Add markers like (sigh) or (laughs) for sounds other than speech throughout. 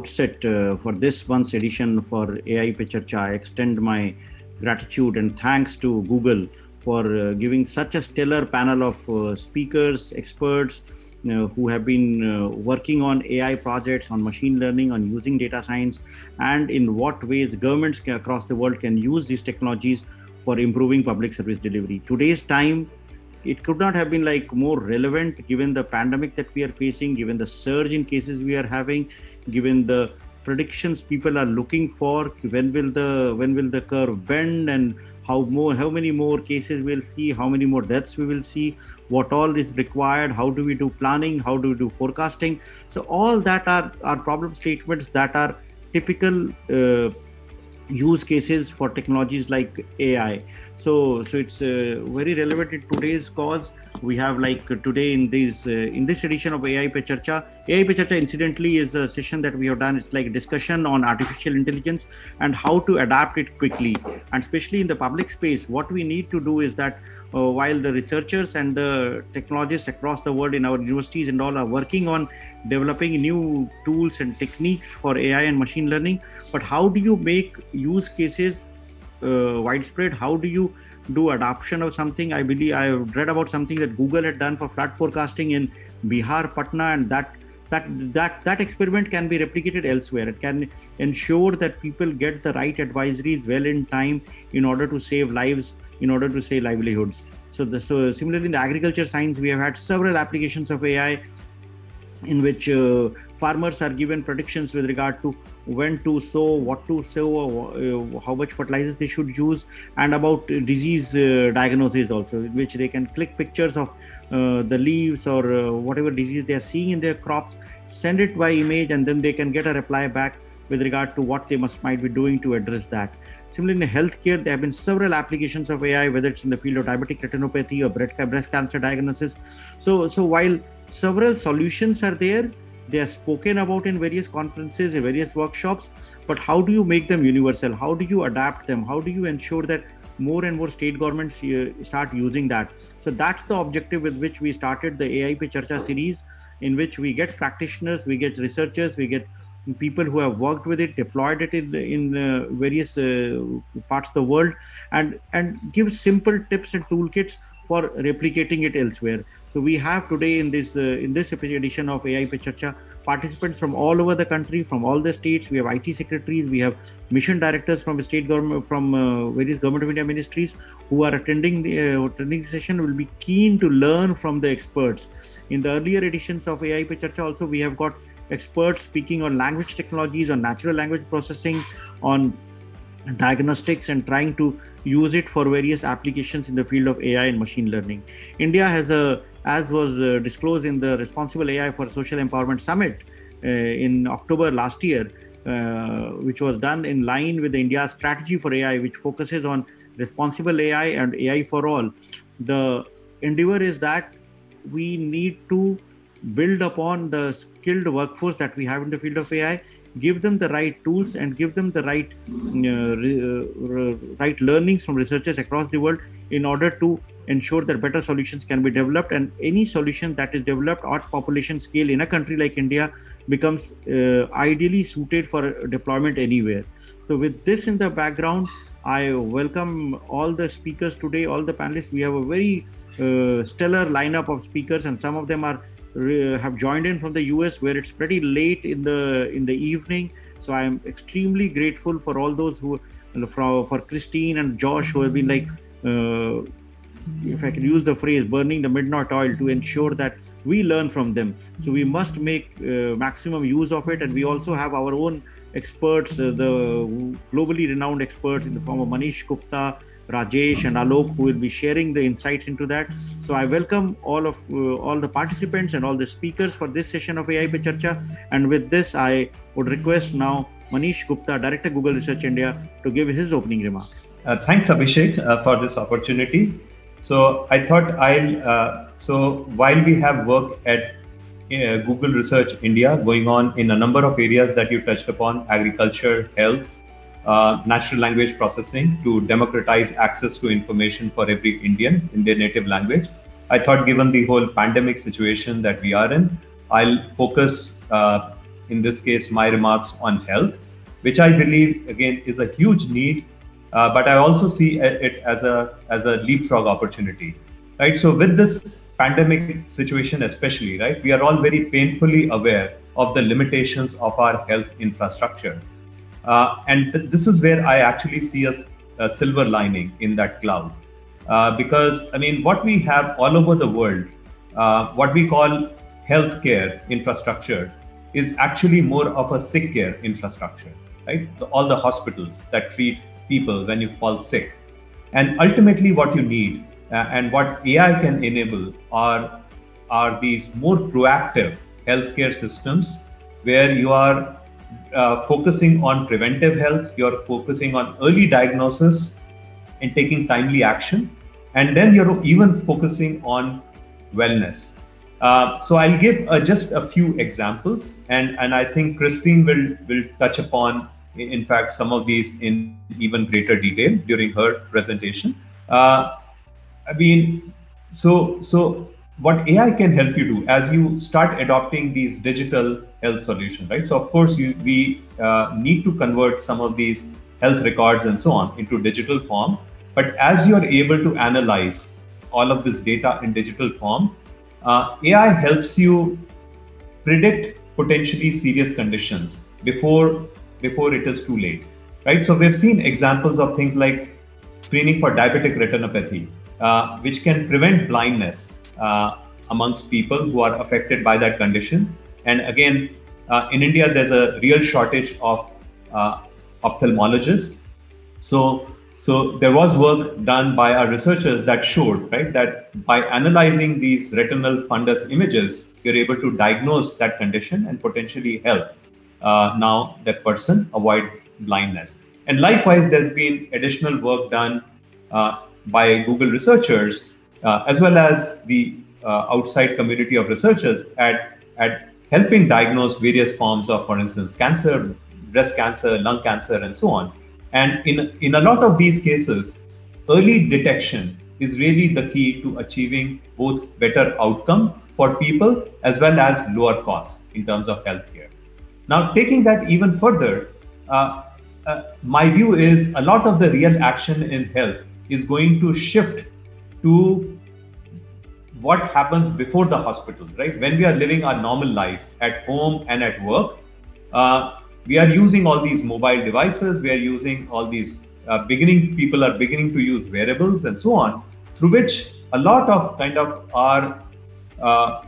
outset uh, for this month's edition for AI Pe Charcha. I extend my gratitude and thanks to Google for uh, giving such a stellar panel of uh, speakers, experts you know, who have been uh, working on AI projects, on machine learning, on using data science, and in what ways governments across the world can use these technologies for improving public service delivery. Today's time, it could not have been like more relevant given the pandemic that we are facing, given the surge in cases we are having, given the predictions people are looking for when will the when will the curve bend and how more how many more cases we'll see how many more deaths we will see what all is required how do we do planning how do we do forecasting. So all that are are problem statements that are typical uh, use cases for technologies like ai so so it's uh, very relevant in today's cause we have like today in this uh, in this edition of AI Pe Charcha. AI Pe Charcha, incidentally, is a session that we have done. It's like discussion on artificial intelligence and how to adapt it quickly. And especially in the public space, what we need to do is that while the researchers and the technologists across the world in our universities and all are working on developing new tools and techniques for AI and machine learning, but how do you make use cases uh, widespread? How do you do adoption of something. I believe I read about something that Google had done for flood forecasting in Bihar, Patna, and that that that that experiment can be replicated elsewhere. It can ensure that people get the right advisories well in time in order to save lives, in order to save livelihoods. So, the, so similarly in the agriculture science, we have had several applications of AI in which uh, farmers are given predictions with regard to when to sow, what to sow, uh, how much fertilizers they should use, and about disease uh, diagnosis also, in which they can click pictures of uh, the leaves or uh, whatever disease they are seeing in their crops, send it by image, and then they can get a reply back with regard to what they must might be doing to address that. Similarly, in healthcare, there have been several applications of AI, whether it's in the field of diabetic retinopathy or breast cancer diagnosis. So, so while several solutions are there, they are spoken about in various conferences in various workshops but how do you make them universal? How do you adapt them? How do you ensure that more and more state governments uh, start using that? So that's the objective with which we started the ai pe charcha series in which we get practitioners we get researchers we get people who have worked with it deployed it in, in uh, various uh, parts of the world and and give simple tips and toolkits for replicating it elsewhere so we have today in this uh, in this edition of AI Pe participants from all over the country, from all the states. We have IT secretaries, we have mission directors from state government, from uh, various government of India ministries who are attending the uh, attending session. Will be keen to learn from the experts. In the earlier editions of AI Pe also we have got experts speaking on language technologies, on natural language processing, on diagnostics, and trying to use it for various applications in the field of AI and machine learning. India has a as was uh, disclosed in the Responsible AI for Social Empowerment Summit uh, in October last year, uh, which was done in line with India's strategy for AI, which focuses on responsible AI and AI for all. The endeavor is that we need to build upon the skilled workforce that we have in the field of AI give them the right tools and give them the right uh, right learnings from researchers across the world in order to ensure that better solutions can be developed and any solution that is developed at population scale in a country like india becomes uh, ideally suited for deployment anywhere so with this in the background I welcome all the speakers today, all the panelists. We have a very uh, stellar lineup of speakers, and some of them are have joined in from the US where it's pretty late in the in the evening. So I am extremely grateful for all those who, for, for Christine and Josh who have been like, uh, if I can use the phrase, burning the midnight oil to ensure that we learn from them. So we must make uh, maximum use of it, and we also have our own experts, uh, the globally renowned experts in the form of Manish Gupta, Rajesh and Alok who will be sharing the insights into that. So I welcome all of uh, all the participants and all the speakers for this session of AI Pe Charcha. And with this, I would request now Manish Gupta, Director Google Research India, to give his opening remarks. Uh, thanks, Abhishek, uh, for this opportunity. So I thought I'll. Uh, so while we have work at uh, Google Research India going on in a number of areas that you touched upon, agriculture, health, uh, natural language processing to democratize access to information for every Indian in their native language. I thought, given the whole pandemic situation that we are in, I'll focus uh, in this case, my remarks on health, which I believe again is a huge need, uh, but I also see it as a as a leapfrog opportunity, right? So with this pandemic situation, especially, right, we are all very painfully aware of the limitations of our health infrastructure, uh, and th- this is where I actually see a, a silver lining in that cloud, uh, because I mean, what we have all over the world, uh, what we call healthcare infrastructure is actually more of a sick care infrastructure, right? All the hospitals that treat people when you fall sick. And ultimately, what you need uh, and what AI can enable are, are these more proactive healthcare systems where you are uh, focusing on preventive health, you're focusing on early diagnosis and taking timely action. And then you're even focusing on wellness uh, so I'll give uh, just a few examples, and, and I think Christine will, will touch upon, in fact, some of these in even greater detail during her presentation. Uh, I mean, so so what AI can help you do as you start adopting these digital health solutions, right? So of course, you, we uh, need to convert some of these health records and so on into digital form. But as you are able to analyze all of this data in digital form, uh, AI helps you predict potentially serious conditions before before it is too late, right? So we've seen examples of things like screening for diabetic retinopathy, uh, which can prevent blindness amongst people who are affected by that condition. And again, uh, in India, there's a real shortage of uh, ophthalmologists. So so there was work done by our researchers that showed, right, that by analyzing these retinal fundus images, you're able to diagnose that condition and potentially help uh, now that person avoid blindness. And likewise, there's been additional work done uh, by Google researchers uh, as well as the uh, outside community of researchers at, at helping diagnose various forms of, for instance, cancer, breast cancer, lung cancer, and so on. And in, in a lot of these cases, early detection is really the key to achieving both better outcome for people as well as lower costs in terms of healthcare. Now, taking that even further, uh, uh, my view is a lot of the real action in health is going to shift to what happens before the hospital, right? When we are living our normal lives at home and at work, uh, we are using all these mobile devices, we are using all these uh, beginning, people are beginning to use wearables and so on, through which a lot of kind of our uh,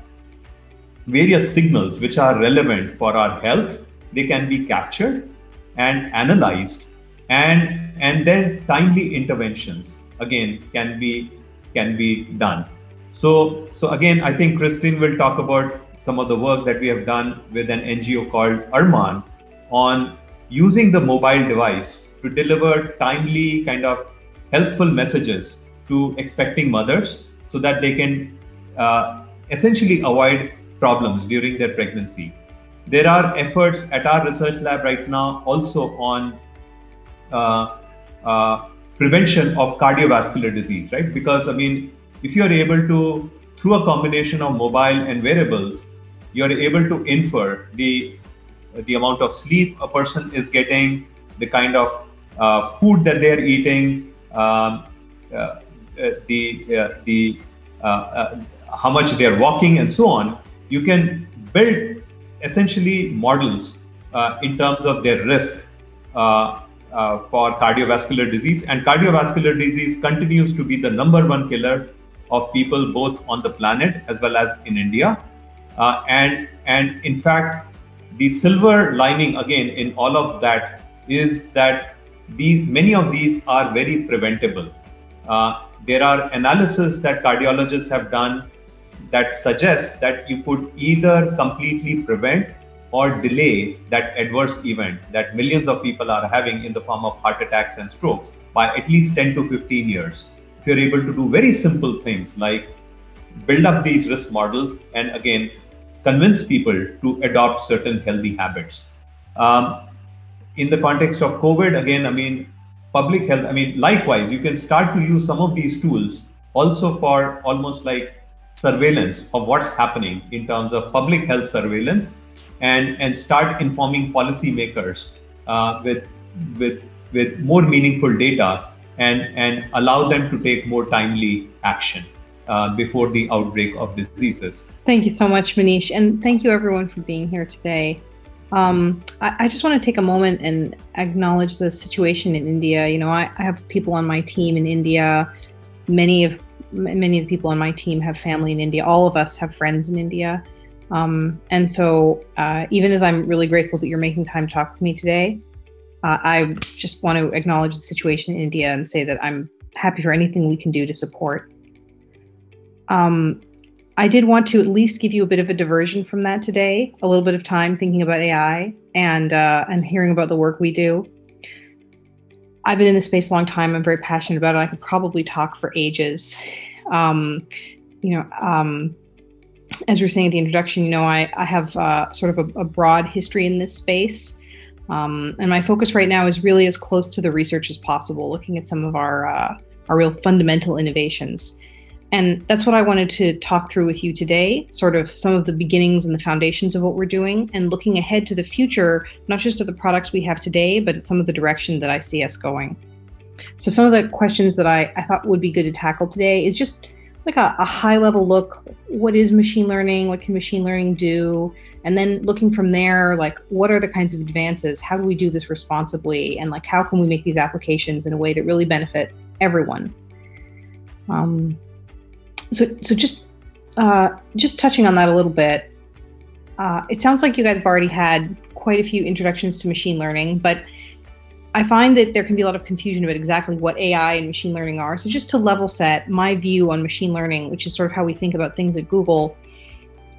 various signals which are relevant for our health, they can be captured and analyzed and and then timely interventions again can be can be done so so again i think christine will talk about some of the work that we have done with an ngo called ARMMAN on using the mobile device to deliver timely kind of helpful messages to expecting mothers so that they can uh, essentially avoid problems during their pregnancy. There are efforts at our research lab right now also on uh, uh, prevention of cardiovascular disease, right? Because I mean, if you are able to, through a combination of mobile and wearables, you are able to infer the the amount of sleep a person is getting, the kind of uh, food that they're eating, um, uh, uh the uh, the uh, how much they're walking, and so on. You can build essentially models in terms of their risk. Uh, for cardiovascular disease. And cardiovascular disease continues to be the number one killer of people both on the planet as well as in India. Uh, and and in fact, the silver lining again in all of that is that these many of these are very preventable. Uh, there are analysis that cardiologists have done that suggests that you could either completely prevent or delay that adverse event that millions of people are having in the form of heart attacks and strokes by at least 10 to 15 years. If you're able to do very simple things like build up these risk models and again convince people to adopt certain healthy habits. Um, in the context of COVID, again, I mean, public health, I mean, likewise, you can start to use some of these tools also for almost like surveillance of what's happening in terms of public health surveillance and, and start informing policymakers uh, with, with, with more meaningful data and, and allow them to take more timely action. Uh, before the outbreak of diseases. Thank you so much, Manish. And thank you, everyone, for being here today. Um, I, I, just want to take a moment and acknowledge the situation in India. You know, I, I, have people on my team in India. Many of many of the people on my team have family in India. All of us have friends in India. Um, and so, uh, even as I'm really grateful that you're making time to talk to me today, uh, I just want to acknowledge the situation in India and say that I'm happy for anything we can do to support um, I did want to at least give you a bit of a diversion from that today, a little bit of time thinking about AI and uh, and hearing about the work we do. I've been in this space a long time. I'm very passionate about it. I could probably talk for ages. Um, you know, um, as we are saying at the introduction, you know, I, I have uh, sort of a, a, broad history in this space. Um, and my focus right now is really as close to the research as possible, looking at some of our, uh, our real fundamental innovations. And that's what I wanted to talk through with you today sort of some of the beginnings and the foundations of what we're doing, and looking ahead to the future, not just at the products we have today, but some of the direction that I see us going. So, some of the questions that I, I thought would be good to tackle today is just like a, a high level look what is machine learning? What can machine learning do? And then looking from there, like what are the kinds of advances? How do we do this responsibly? And like how can we make these applications in a way that really benefit everyone? Um, so so just uh, just touching on that a little bit. Uh, it sounds like you guys have already had quite a few introductions to machine learning, but I find that there can be a lot of confusion about exactly what AI and machine learning are. So, just to level set my view on machine learning, which is sort of how we think about things at Google,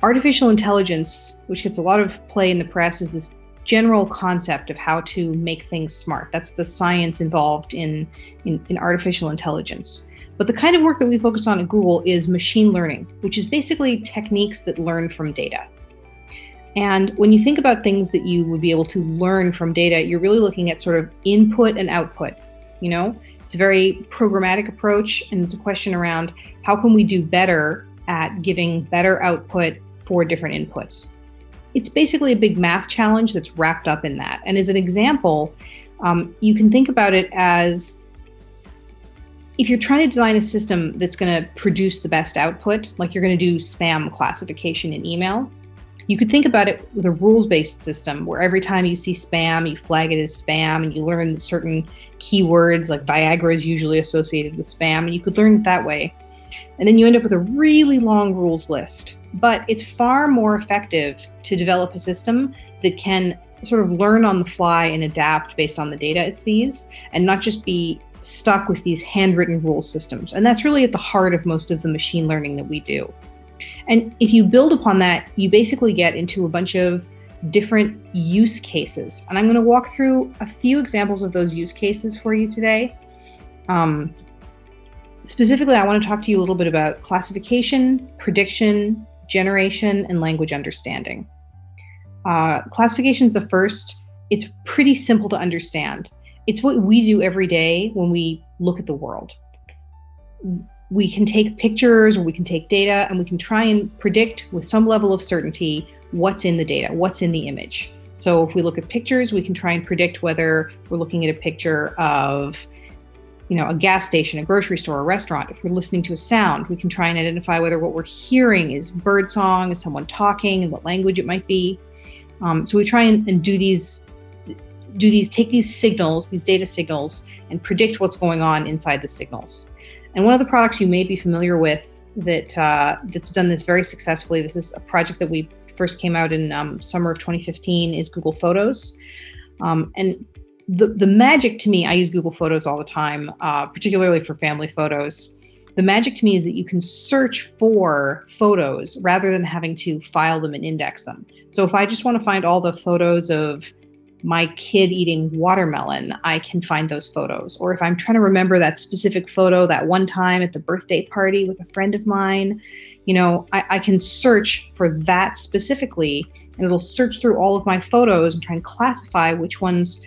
artificial intelligence, which gets a lot of play in the press, is this general concept of how to make things smart. That's the science involved in, in, in artificial intelligence. But the kind of work that we focus on at Google is machine learning, which is basically techniques that learn from data. And when you think about things that you would be able to learn from data, you're really looking at sort of input and output. You know, it's a very programmatic approach, and it's a question around how can we do better at giving better output for different inputs. It's basically a big math challenge that's wrapped up in that. And as an example, um, you can think about it as if you're trying to design a system that's going to produce the best output, like you're going to do spam classification in email, you could think about it with a rules based system where every time you see spam, you flag it as spam and you learn certain keywords like Viagra is usually associated with spam, and you could learn it that way. And then you end up with a really long rules list. But it's far more effective to develop a system that can sort of learn on the fly and adapt based on the data it sees and not just be stuck with these handwritten rule systems. And that's really at the heart of most of the machine learning that we do. And if you build upon that, you basically get into a bunch of different use cases. And I'm going to walk through a few examples of those use cases for you today. Um, specifically, I want to talk to you a little bit about classification, prediction, generation, and language understanding. Uh, classification is the first. It's pretty simple to understand it's what we do every day when we look at the world. We can take pictures or we can take data and we can try and predict with some level of certainty what's in the data, what's in the image. So if we look at pictures, we can try and predict whether we're looking at a picture of you know, a gas station, a grocery store, a restaurant. If we're listening to a sound, we can try and identify whether what we're hearing is bird song, is someone talking, and what language it might be. Um, so we try and, and do these do these take these signals, these data signals, and predict what's going on inside the signals. And one of the products you may be familiar with that uh, that's done this very successfully. This is a project that we first came out in um, summer of 2015. Is Google Photos, um, and the the magic to me. I use Google Photos all the time, uh, particularly for family photos. The magic to me is that you can search for photos rather than having to file them and index them. So if I just want to find all the photos of my kid eating watermelon, I can find those photos. Or if I'm trying to remember that specific photo that one time at the birthday party with a friend of mine, you know, I, I, can search for that specifically and it'll search through all of my photos and try and classify which ones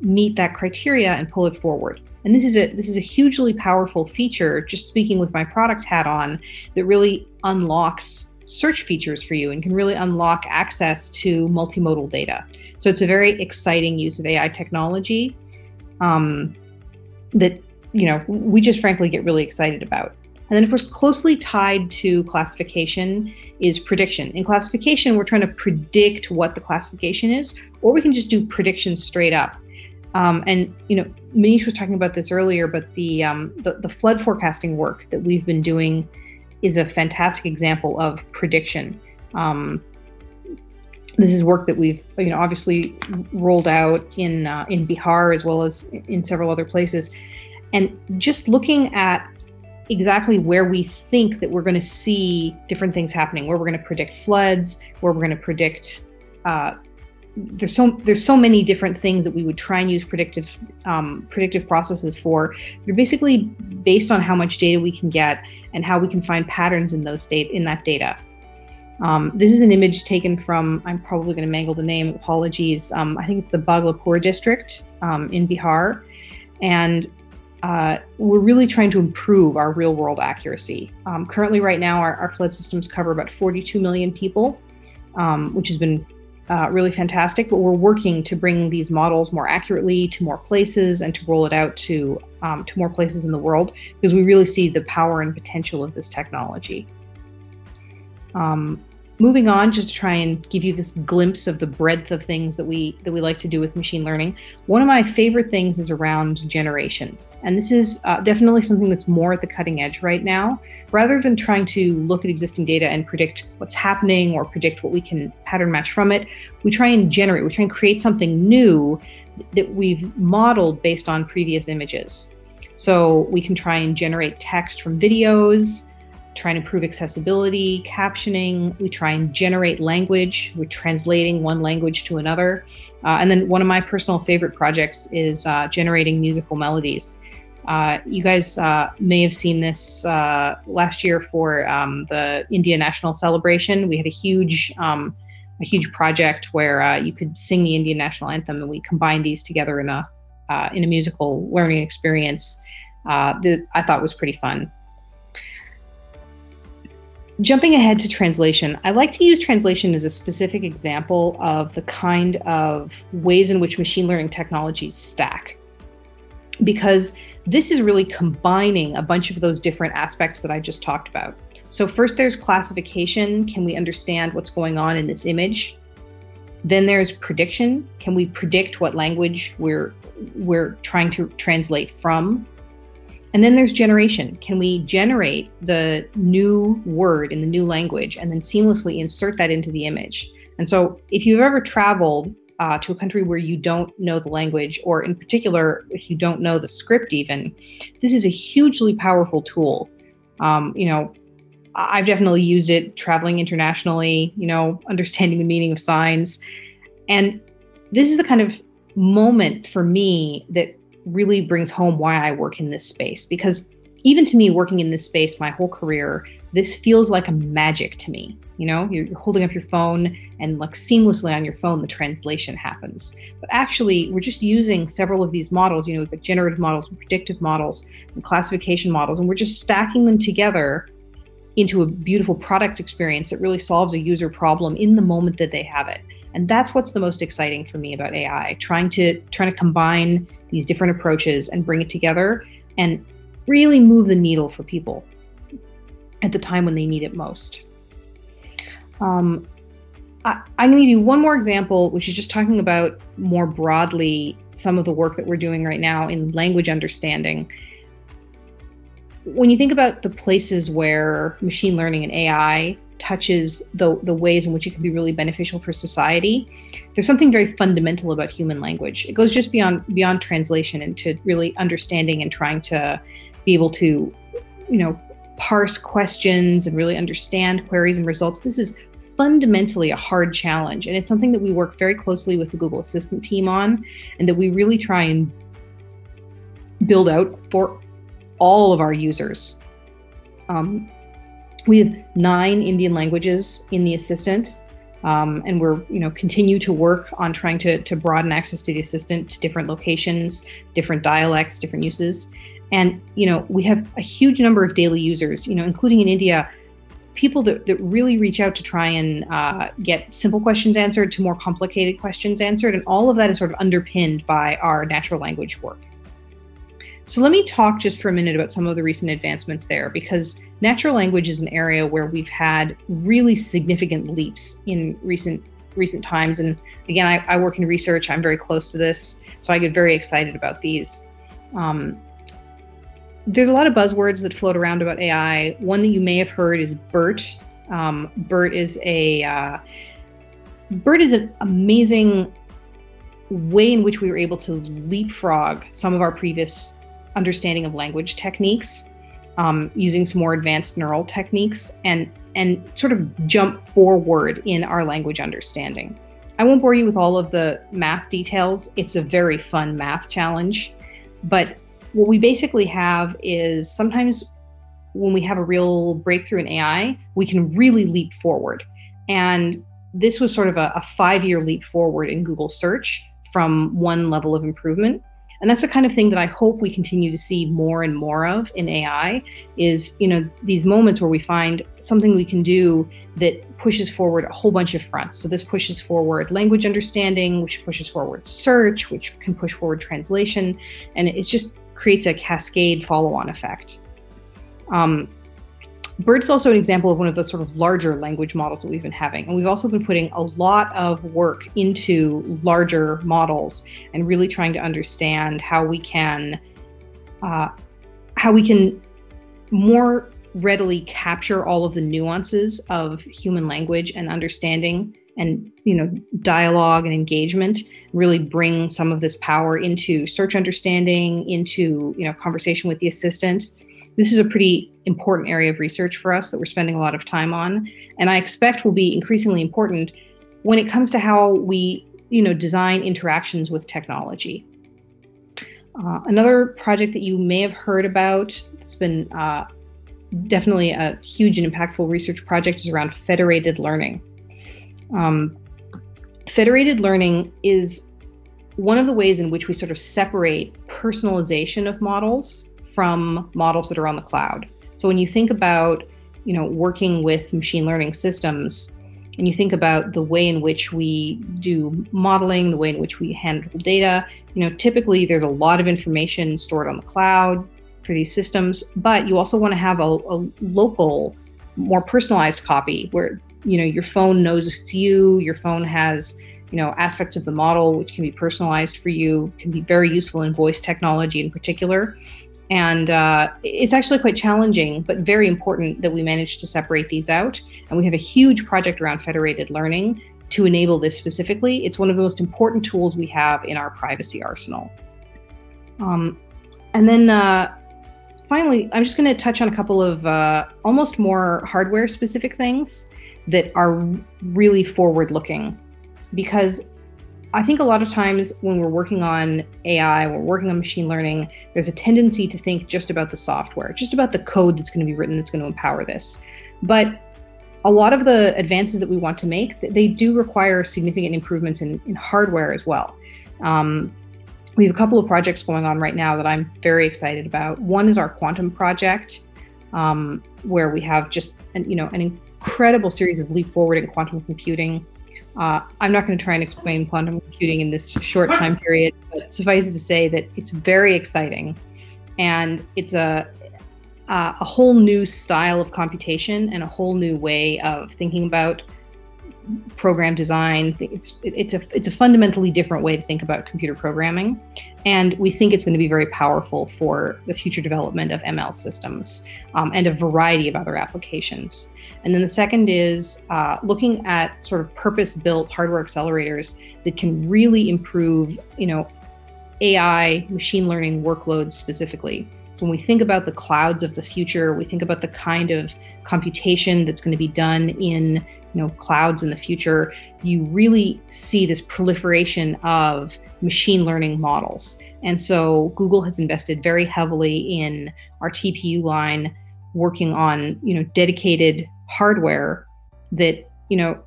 meet that criteria and pull it forward. And this is a this is a hugely powerful feature, just speaking with my product hat on, that really unlocks search features for you and can really unlock access to multimodal data. So it's a very exciting use of AI technology um, that you know we just frankly get really excited about. And then, of course, closely tied to classification is prediction. In classification, we're trying to predict what the classification is, or we can just do predictions straight up. Um, and you know, Manish was talking about this earlier, but the, um, the the flood forecasting work that we've been doing is a fantastic example of prediction. Um, this is work that we've you know obviously rolled out in uh, in Bihar as well as in several other places, and just looking at exactly where we think that we're going to see different things happening, where we're going to predict floods, where we're going to predict. Uh, there's so there's so many different things that we would try and use predictive um, predictive processes for. They're basically based on how much data we can get and how we can find patterns in those state in that data. Um, this is an image taken from, I'm probably going to mangle the name, apologies. Um, I think it's the Bhagalpur district um, in Bihar. And uh, we're really trying to improve our real world accuracy. Um, currently, right now, our, our, flood systems cover about 42 million people, um, which has been uh, really fantastic. But we're working to bring these models more accurately to more places and to roll it out to, um, to more places in the world because we really see the power and potential of this technology. Um, moving on, just to try and give you this glimpse of the breadth of things that we that we like to do with machine learning. One of my favorite things is around generation, and this is uh, definitely something that's more at the cutting edge right now. Rather than trying to look at existing data and predict what's happening or predict what we can pattern match from it, we try and generate, we try and create something new that we've modeled based on previous images. So we can try and generate text from videos, try and improve accessibility, captioning. We try and generate language. We're translating one language to another. Uh, and then one of my personal favorite projects is uh, generating musical melodies. Uh, you guys uh, may have seen this uh, last year for um, the India National Celebration. We had a huge, um, a huge project where uh, you could sing the Indian national anthem, and we combined these together in a in a musical learning experience that I thought was pretty fun. Jumping ahead to translation, I like to use translation as a specific example of the kind of ways in which machine learning technologies stack. Because this is really combining a bunch of those different aspects that I just talked about. So, first there's classification. Can we understand what's going on in this image? Then there's prediction. Can we predict what language we're we're trying to translate from? And then there's generation. Can we generate the new word in the new language and then seamlessly insert that into the image? And so, if you've ever traveled uh, to a country where you don't know the language, or in particular, if you don't know the script, even, this is a hugely powerful tool. Um, you know, I've definitely used it traveling internationally, you know, understanding the meaning of signs. And this is the kind of moment for me that really brings home why I work in this space because even to me working in this space my whole career this feels like a magic to me you know? You're, holding up your phone and like seamlessly on your phone the translation happens. But actually we're just using several of these models you know we've got generative models and predictive models and classification models and we're just stacking them together into a beautiful product experience that really solves a user problem in the moment that they have it and that's what's the most exciting for me about AI, trying to trying to combine these different approaches and bring it together and really move the needle for people at the time when they need it most. Um, I, I'm going to give you one more example, which is just talking about more broadly some of the work that we're doing right now in language understanding. When you think about the places where machine learning and AI touches the the ways in which it can be really beneficial for society there's something very fundamental about human language. It goes just beyond beyond translation into really understanding and trying to be able to you know parse questions and really understand queries and results. This is fundamentally a hard challenge and it's something that we work very closely with the google assistant team on and that we really try and build out for all of our users. Um, we have nine Indian languages in the assistant. Um, and we're you know continue to work on trying to to broaden access to the assistant to different locations, different dialects, different uses. And you know we have a huge number of daily users, you know, including in India, people that, that really reach out to try and uh, get simple questions answered to more complicated questions answered. And all of that is sort of underpinned by our natural language work. So let me talk just for a minute about some of the recent advancements there, because natural language is an area where we've had really significant leaps in recent recent times. And again, I, I work in research. I'm very close to this, so I get very excited about these. Um, there's a lot of buzzwords that float around about AI. One that you may have heard is BERT. Um, BERT is a uh, BERT is an amazing way in which we were able to leapfrog some of our previous understanding of language techniques um, using some more advanced neural techniques and and sort of jump forward in our language understanding. I won't bore you with all of the math details. It's a very fun math challenge, but what we basically have is sometimes when we have a real breakthrough in AI, we can really leap forward. And this was sort of a, a five year leap forward in Google search from one level of improvement. And that's the kind of thing that I hope we continue to see more and more of in AI is, you know, these moments where we find something we can do that pushes forward a whole bunch of fronts. So this pushes forward language understanding, which pushes forward search, which can push forward translation. And it just creates a cascade follow-on effect. Um, BERT's also an example of one of the sort of larger language models that we've been having. And we've also been putting a lot of work into larger models and really trying to understand how we can uh, how we can more readily capture all of the nuances of human language and understanding and you know dialogue and engagement really bring some of this power into search understanding into you know conversation with the assistant this is a pretty important area of research for us that we're spending a lot of time on. And i expect will be increasingly important when it comes to how we you know design interactions with technology. Uh, another project that you may have heard about that's been uh, definitely a huge and impactful research project is around federated learning. Um, federated learning is one of the ways in which we sort of separate personalization of models from models that are on the cloud. So when you think about, you know, working with machine learning systems, and you think about the way in which we do modeling, the way in which we handle data, you know, typically there's a lot of information stored on the cloud for these systems, but you also want to have a, a local, more personalized copy where you know your phone knows it's you your phone has you know aspects of the model which can be personalized for you can be very useful in voice technology in particular and uh, it's actually quite challenging but very important that we manage to separate these out. And we have a huge project around federated learning to enable this specifically. It's one of the most important tools we have in our privacy arsenal. Um, and then uh, finally i'm just going to touch on a couple of uh, almost more hardware specific things that are really forward looking because I think a lot of times when we're working on AI, we're working on machine learning, there's a tendency to think just about the software, just about the code that's going to be written that's going to empower this. But a lot of the advances that we want to make, they do require significant improvements in, in hardware as well. Um, we have a couple of projects going on right now that I'm very excited about. One is our quantum project, um, where we have just an, you know an incredible series of leap forward in quantum computing. Uh, I'm not going to try and explain quantum computing in this short time (laughs) period, but suffice it to say that it's very exciting, and it's a a whole new style of computation and a whole new way of thinking about program design. It's it's a it's a fundamentally different way to think about computer programming, and we think it's going to be very powerful for the future development of ML systems um, and a variety of other applications. And then the second is uh, looking at sort of purpose-built hardware accelerators that can really improve, you know, AI machine learning workloads specifically. So when we think about the clouds of the future, we think about the kind of computation that's going to be done in you know clouds in the future you really see this proliferation of machine learning models and so google has invested very heavily in our tpu line working on you know dedicated hardware that you know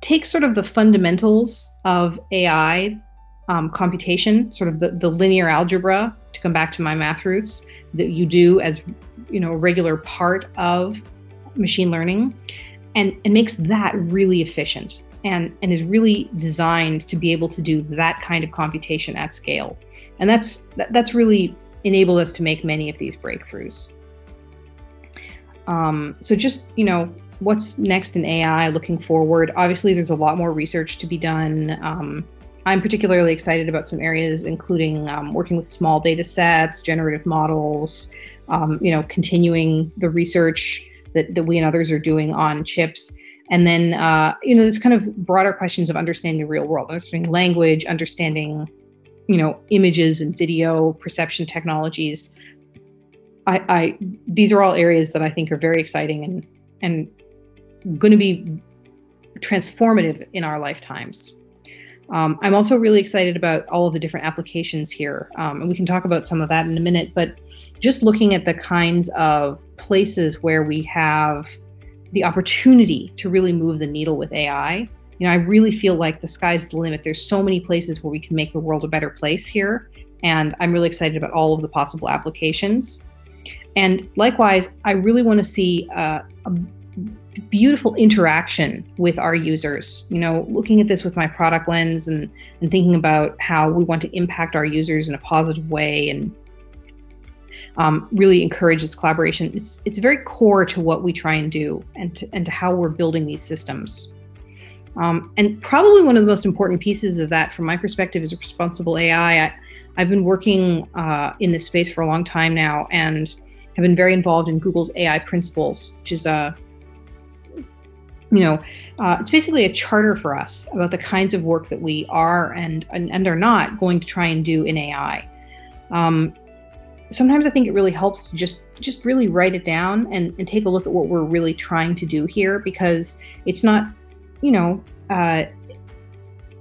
takes sort of the fundamentals of AI um, computation, sort of the, the linear algebra, to come back to my math roots, that you do as you know a regular part of machine learning, and it makes that really efficient and and is really designed to be able to do that kind of computation at scale, and that's that, that's really enabled us to make many of these breakthroughs. Um, so just you know what's next in AI looking forward. Obviously, there's a lot more research to be done. Um, I'm particularly excited about some areas, including um, working with small data sets, generative models, um, you know, continuing the research that, that we and others are doing on chips. And then, uh, you know, this kind of broader questions of understanding the real world, understanding language, understanding, you know, images and video perception technologies. I, I these are all areas that I think are very exciting and and going to be transformative in our lifetimes. Um, I'm also really excited about all of the different applications here, um, and we can talk about some of that in a minute. But just looking at the kinds of places where we have the opportunity to really move the needle with AI, you know, I really feel like the sky's the limit. There's so many places where we can make the world a better place here, and I'm really excited about all of the possible applications. And likewise, I really want to see uh, a beautiful interaction with our users. You know, looking at this with my product lens and and thinking about how we want to impact our users in a positive way and um, really encourage this collaboration. It's it's very core to what we try and do and to, and to how we're building these systems. Um, and probably one of the most important pieces of that, from my perspective, is responsible AI. I, have been working uh, in this space for a long time now and have been very involved in Google's AI principles, which is a you know, uh, it's basically a charter for us about the kinds of work that we are and, and, and are not going to try and do in AI. Um, sometimes I think it really helps to just just really write it down and, and take a look at what we're really trying to do here because it's not, you know, uh,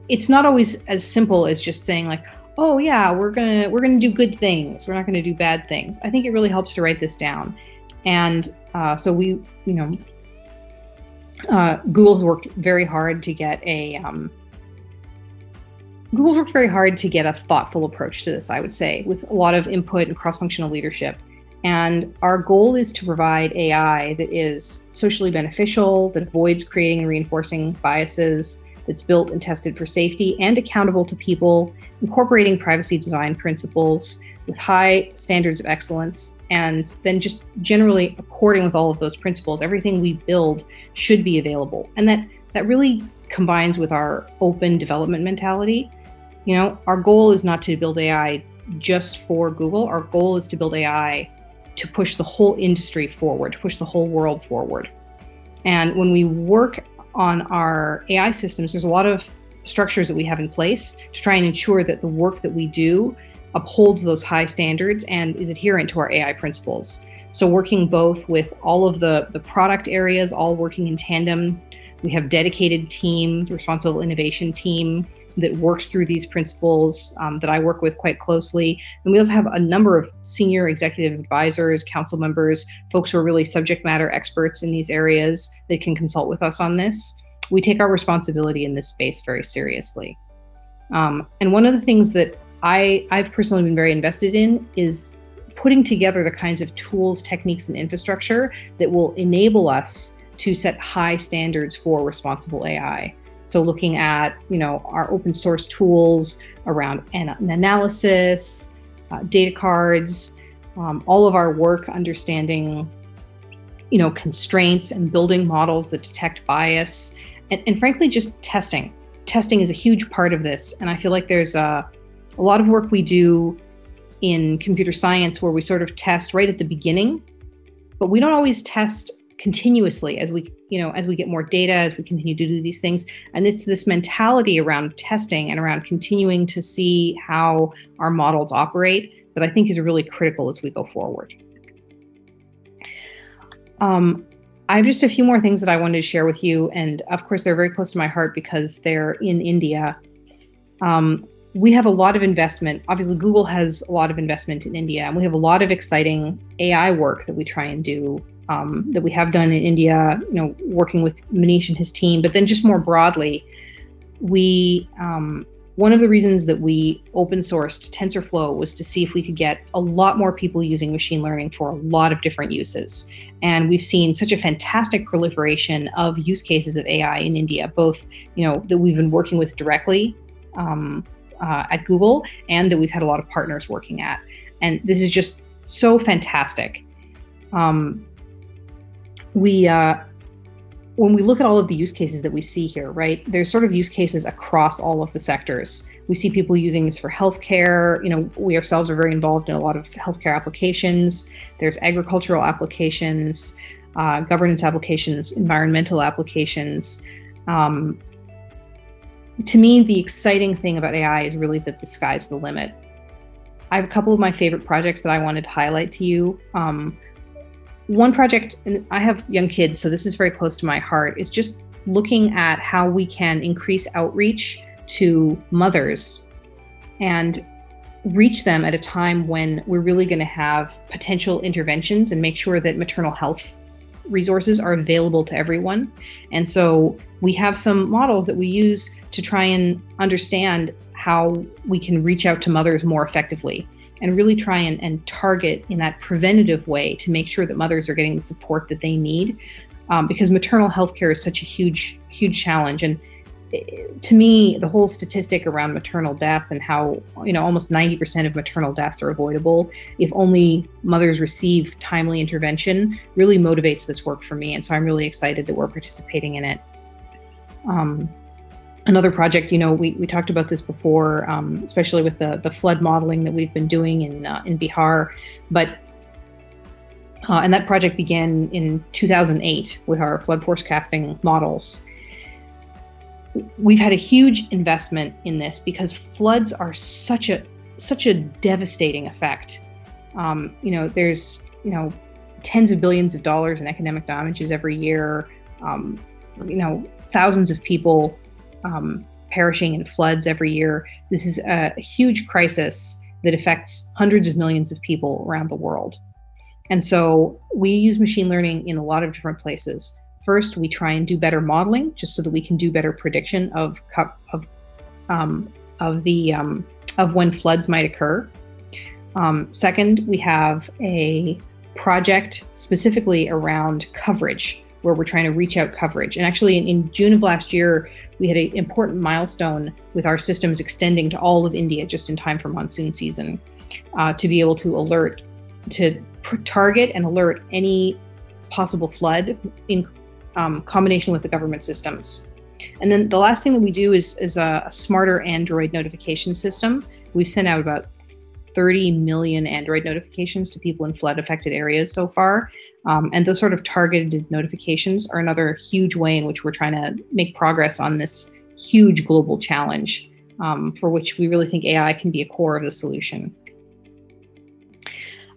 it's not always as simple as just saying like, oh yeah, we're gonna we're gonna do good things. We're not gonna do bad things. I think it really helps to write this down, and uh, so we, you know, uh, Google's worked very hard to get a um, Google's worked very hard to get a thoughtful approach to this. I would say, with a lot of input and cross-functional leadership. And our goal is to provide AI that is socially beneficial, that avoids creating and reinforcing biases, that's built and tested for safety and accountable to people, incorporating privacy design principles with high standards of excellence, and then just generally according with all of those principles, everything we build should be available. And that that really combines with our open development mentality. You know, our goal is not to build AI just for Google. Our goal is to build AI to push the whole industry forward, to push the whole world forward. And when we work on our AI systems, there's a lot of structures that we have in place to try and ensure that the work that we do upholds those high standards and is adherent to our AI principles. So working both with all of the, the product areas, all working in tandem. We have dedicated team, responsible innovation team that works through these principles um, that I work with quite closely. And we also have a number of senior executive advisors, council members, folks who are really subject matter experts in these areas that can consult with us on this. We take our responsibility in this space very seriously. Um, and one of the things that I, I've personally been very invested in is putting together the kinds of tools, techniques, and infrastructure that will enable us to set high standards for responsible AI. So looking at, you know, our open source tools around an, an analysis, uh, data cards, um, all of our work understanding, you know, constraints and building models that detect bias, and, and frankly, just testing. Testing is a huge part of this, and I feel like there's a a lot of work we do in computer science where we sort of test right at the beginning, but we don't always test continuously as we you know as we get more data as we continue to do these things. And it's this mentality around testing and around continuing to see how our models operate that i think is really critical as we go forward. Um, i have just a few more things that i wanted to share with you. And of course they're very close to my heart because they're in india. Um, we have a lot of investment. Obviously, Google has a lot of investment in India, and we have a lot of exciting AI work that we try and do um, that we have done in India, you know, working with Manish and his team, but then just more broadly, we um, one of the reasons that we open sourced TensorFlow was to see if we could get a lot more people using machine learning for a lot of different uses. And we've seen such a fantastic proliferation of use cases of AI in India, both you know that we've been working with directly um, uh, at Google, and that we've had a lot of partners working at. And this is just so fantastic. Um, we uh, when we look at all of the use cases that we see here, right? There's sort of use cases across all of the sectors. We see people using this for healthcare. You know, we ourselves are very involved in a lot of healthcare applications. There's agricultural applications, uh, governance applications, environmental applications. Um, to me, the exciting thing about AI is really that the sky's the limit. I have a couple of my favorite projects that I wanted to highlight to you. Um, one project, and I have young kids, so this is very close to my heart, is just looking at how we can increase outreach to mothers and reach them at a time when we're really going to have potential interventions and make sure that maternal health resources are available to everyone. And so we have some models that we use to try and understand how we can reach out to mothers more effectively and really try and, and target in that preventative way to make sure that mothers are getting the support that they need. Um, because maternal health care is such a huge huge challenge. And eh, to me the whole statistic around maternal death and how you know almost 90% of maternal deaths are avoidable if only mothers receive timely intervention really motivates this work for me. And so i'm really excited that we're participating in it. Um, another project, you know, we, we talked about this before, um, especially with the, the flood modeling that we've been doing in, uh, in Bihar. But, uh, and that project began in 2008 with our flood forecasting models. We've had a huge investment in this because floods are such a such a devastating effect. Um, you know, there's you know tens of billions of dollars in economic damages every year. Um, you know, thousands of people um, perishing in floods every year. This is a huge crisis that affects hundreds of millions of people around the world. And so we use machine learning in a lot of different places. First, we try and do better modeling just so that we can do better prediction of of um, of the um, of when floods might occur. Um, second, we have a project specifically around coverage where we're trying to reach out coverage. And actually, in, in June of last year, we had an important milestone with our systems extending to all of India just in time for monsoon season uh, to be able to alert, to target and alert any possible flood in um, combination with the government systems. And then the last thing that we do is, is a, a smarter Android notification system. We've sent out about 30 million Android notifications to people in flood affected areas so far. Um, and those sort of targeted notifications are another huge way in which we're trying to make progress on this huge global challenge um, for which we really think AI can be a core of the solution.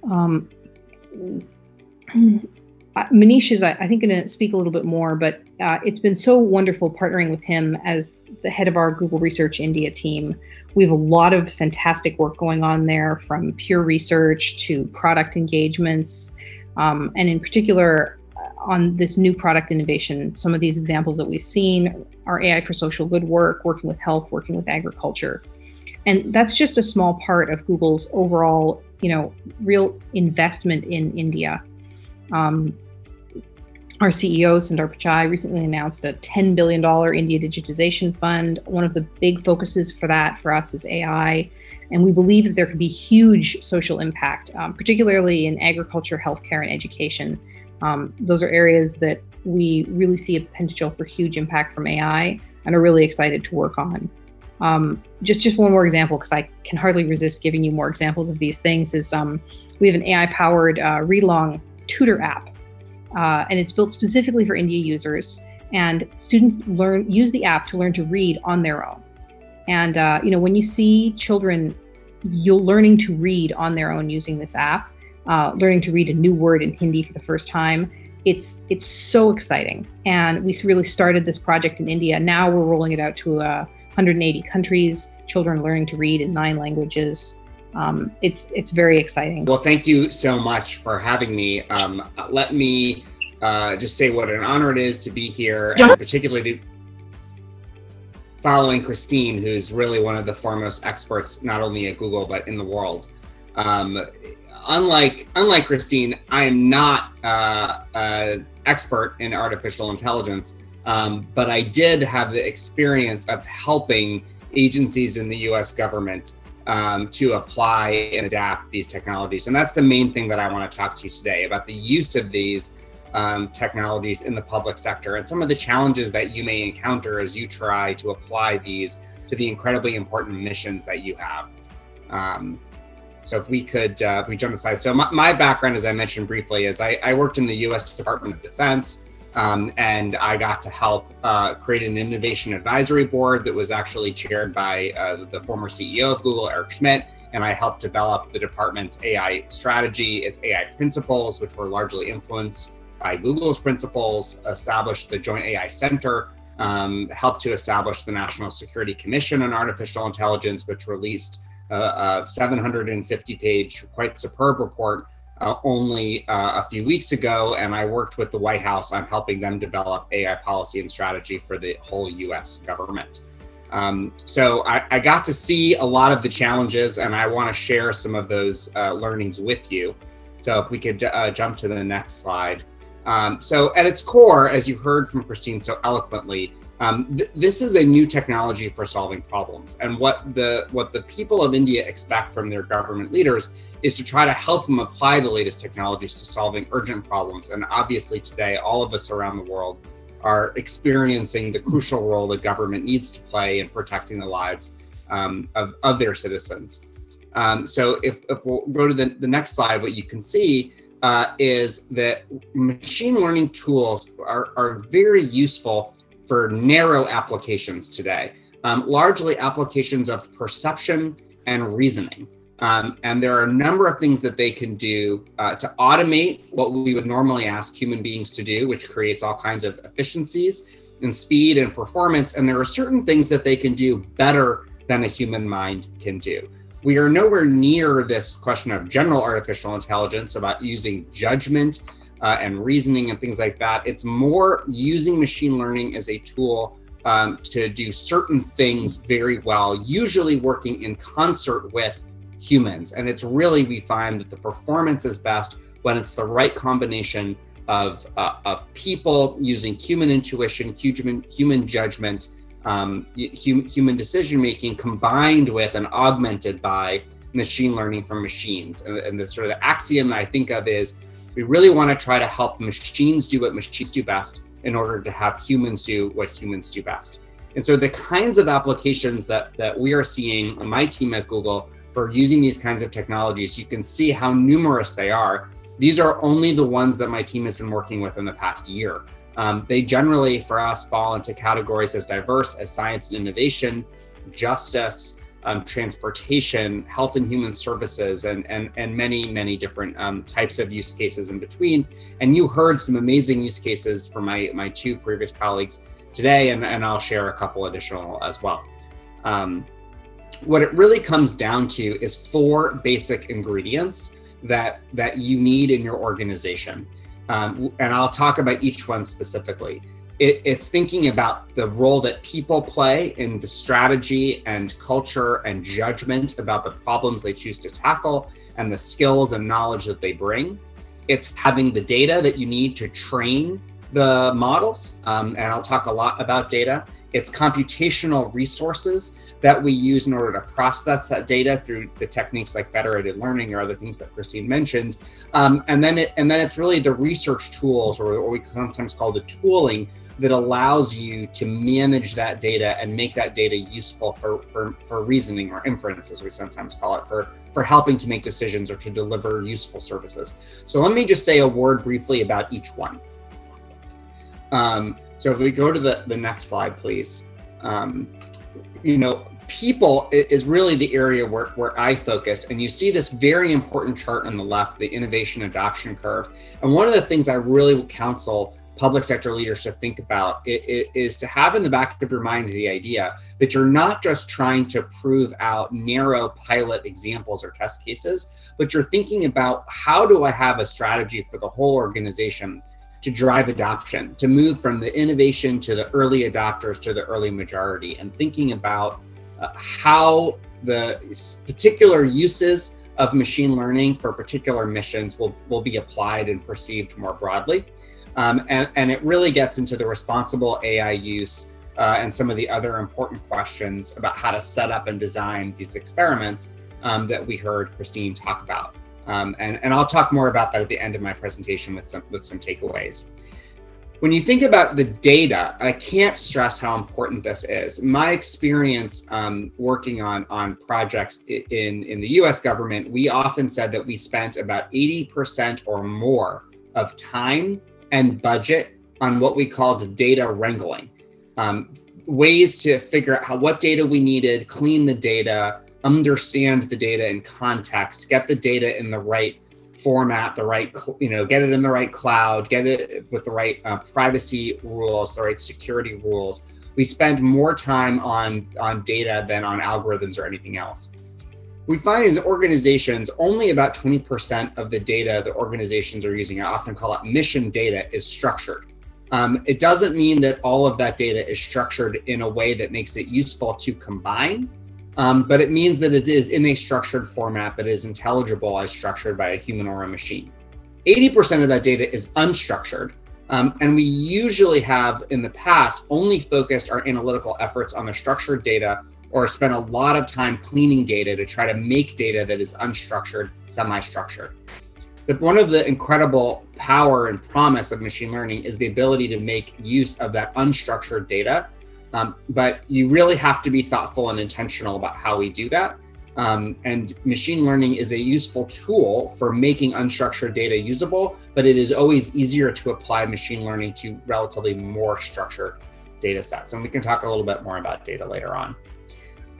Um, Manish is, I think, going to speak a little bit more, but uh, it's been so wonderful partnering with him as the head of our Google Research India team. We have a lot of fantastic work going on there from pure research to product engagements um, and in particular, uh, on this new product innovation, some of these examples that we've seen are AI for social good work, working with health, working with agriculture. And that's just a small part of Google's overall, you know, real investment in India. Um, our CEO, Sundar Pichai, recently announced a $10 billion India digitization fund. One of the big focuses for that for us is AI. And we believe that there could be huge social impact, um, particularly in agriculture, healthcare, and education. Um, those are areas that we really see a potential for huge impact from AI and are really excited to work on. Um, just just one more example, because I can hardly resist giving you more examples of these things. Is um, we have an AI-powered uh, read-along tutor app, uh, and it's built specifically for India users. And students learn use the app to learn to read on their own. And uh, you know, when you see children, you're learning to read on their own using this app, uh, learning to read a new word in Hindi for the first time. It's it's so exciting, and we really started this project in India. Now we're rolling it out to uh, 180 countries. Children learning to read in nine languages. Um, it's it's very exciting. Well, thank you so much for having me. Um, let me uh, just say what an honor it is to be here, and particularly following Christine, who's really one of the foremost experts not only at Google but in the world. Um, unlike unlike Christine, I am not uh, an expert in artificial intelligence, um, but I did have the experience of helping agencies in the U.S. government um, to apply and adapt these technologies, and that's the main thing that I want to talk to you today about the use of these um, technologies in the public sector and some of the challenges that you may encounter as you try to apply these to the incredibly important missions that you have. Um, so if we could, uh, we jump aside. So my, my, background, as I mentioned briefly, is I, I worked in the U.S. Department of Defense, um, and I got to help uh, create an innovation advisory board that was actually chaired by uh, the former CEO of Google, Eric Schmidt. And I helped develop the department's AI strategy, its AI principles, which were largely influenced by Google's principles, established the Joint AI Center, um, helped to establish the National Security Commission on Artificial Intelligence, which released a 750 page, quite superb report uh, only uh, a few weeks ago. And I worked with the White House on helping them develop AI policy and strategy for the whole US government. Um, so I, I, got to see a lot of the challenges, and I want to share some of those uh, learnings with you. So if we could uh, jump to the next slide. Um, so at its core, as you heard from Christine so eloquently, um, th- this is a new technology for solving problems. And what the what the people of India expect from their government leaders is to try to help them apply the latest technologies to solving urgent problems. And obviously today, all of us around the world are experiencing the crucial role the government needs to play in protecting the lives um, of, of their citizens. Um, so if, if we'll go to the, the next slide, what you can see uh, is that machine learning tools are, are very useful for narrow applications today, um, largely applications of perception and reasoning. Um, and there are a number of things that they can do uh, to automate what we would normally ask human beings to do, which creates all kinds of efficiencies and speed and performance. And there are certain things that they can do better than a human mind can do we are nowhere near this question of general artificial intelligence about using judgment uh, and reasoning and things like that. It's more using machine learning as a tool um, to do certain things very well, usually working in concert with humans. And it's really, we find that the performance is best when it's the right combination of, uh, of people using human intuition, human, human judgment, um, hum, human decision making combined with and augmented by machine learning from machines. And, and the sort of the axiom that I think of is we really want to try to help machines do what machines do best in order to have humans do what humans do best. And so the kinds of applications that, that we are seeing on my team at Google for using these kinds of technologies, you can see how numerous they are. These are only the ones that my team has been working with in the past year. Um, they generally, for us, fall into categories as diverse as science and innovation, justice, um, transportation, health and human services, and, and, and many, many different um, types of use cases in between. And you heard some amazing use cases from my, my two previous colleagues today, and, and I'll share a couple additional as well. Um, what it really comes down to is four basic ingredients that, that you need in your organization. Um, and I'll talk about each one specifically. It, it's thinking about the role that people play in the strategy and culture and judgment about the problems they choose to tackle and the skills and knowledge that they bring. It's having the data that you need to train the models. Um, and I'll talk a lot about data. It's computational resources that we use in order to process that data through the techniques like federated learning or other things that Christine mentioned. Um, and then it and then it's really the research tools or, or we sometimes call the tooling that allows you to manage that data and make that data useful for, for, for reasoning or inference, as we sometimes call it, for, for helping to make decisions or to deliver useful services. So let me just say a word briefly about each one. Um, so if we go to the, the next slide, please. Um, you know, people is really the area where, where I focused. And you see this very important chart on the left, the innovation adoption curve. And one of the things I really counsel public sector leaders to think about it, it is to have in the back of your mind the idea that you're not just trying to prove out narrow pilot examples or test cases, but you're thinking about how do I have a strategy for the whole organization to drive adoption, to move from the innovation to the early adopters to the early majority, and thinking about uh, how the particular uses of machine learning for particular missions will, will be applied and perceived more broadly. Um, and, and it really gets into the responsible AI use uh, and some of the other important questions about how to set up and design these experiments um, that we heard Christine talk about. Um, and, and I'll talk more about that at the end of my presentation with some, with some takeaways. When you think about the data, I can't stress how important this is. My experience um, working on, on projects in, in the US government, we often said that we spent about 80% or more of time and budget on what we called data wrangling. Um, ways to figure out how what data we needed, clean the data, understand the data in context, get the data in the right format, the right, you know, get it in the right cloud, get it with the right uh, privacy rules, the right security rules. We spend more time on on data than on algorithms or anything else. We find is organizations, only about 20% of the data that organizations are using, I often call it mission data, is structured. Um, it doesn't mean that all of that data is structured in a way that makes it useful to combine um, but it means that it is in a structured format that is intelligible as structured by a human or a machine. 80% of that data is unstructured. Um, and we usually have in the past only focused our analytical efforts on the structured data or spend a lot of time cleaning data to try to make data that is unstructured, semi structured. But one of the incredible power and promise of machine learning is the ability to make use of that unstructured data um, but you really have to be thoughtful and intentional about how we do that. Um, and machine learning is a useful tool for making unstructured data usable, but it is always easier to apply machine learning to relatively more structured data sets. And we can talk a little bit more about data later on.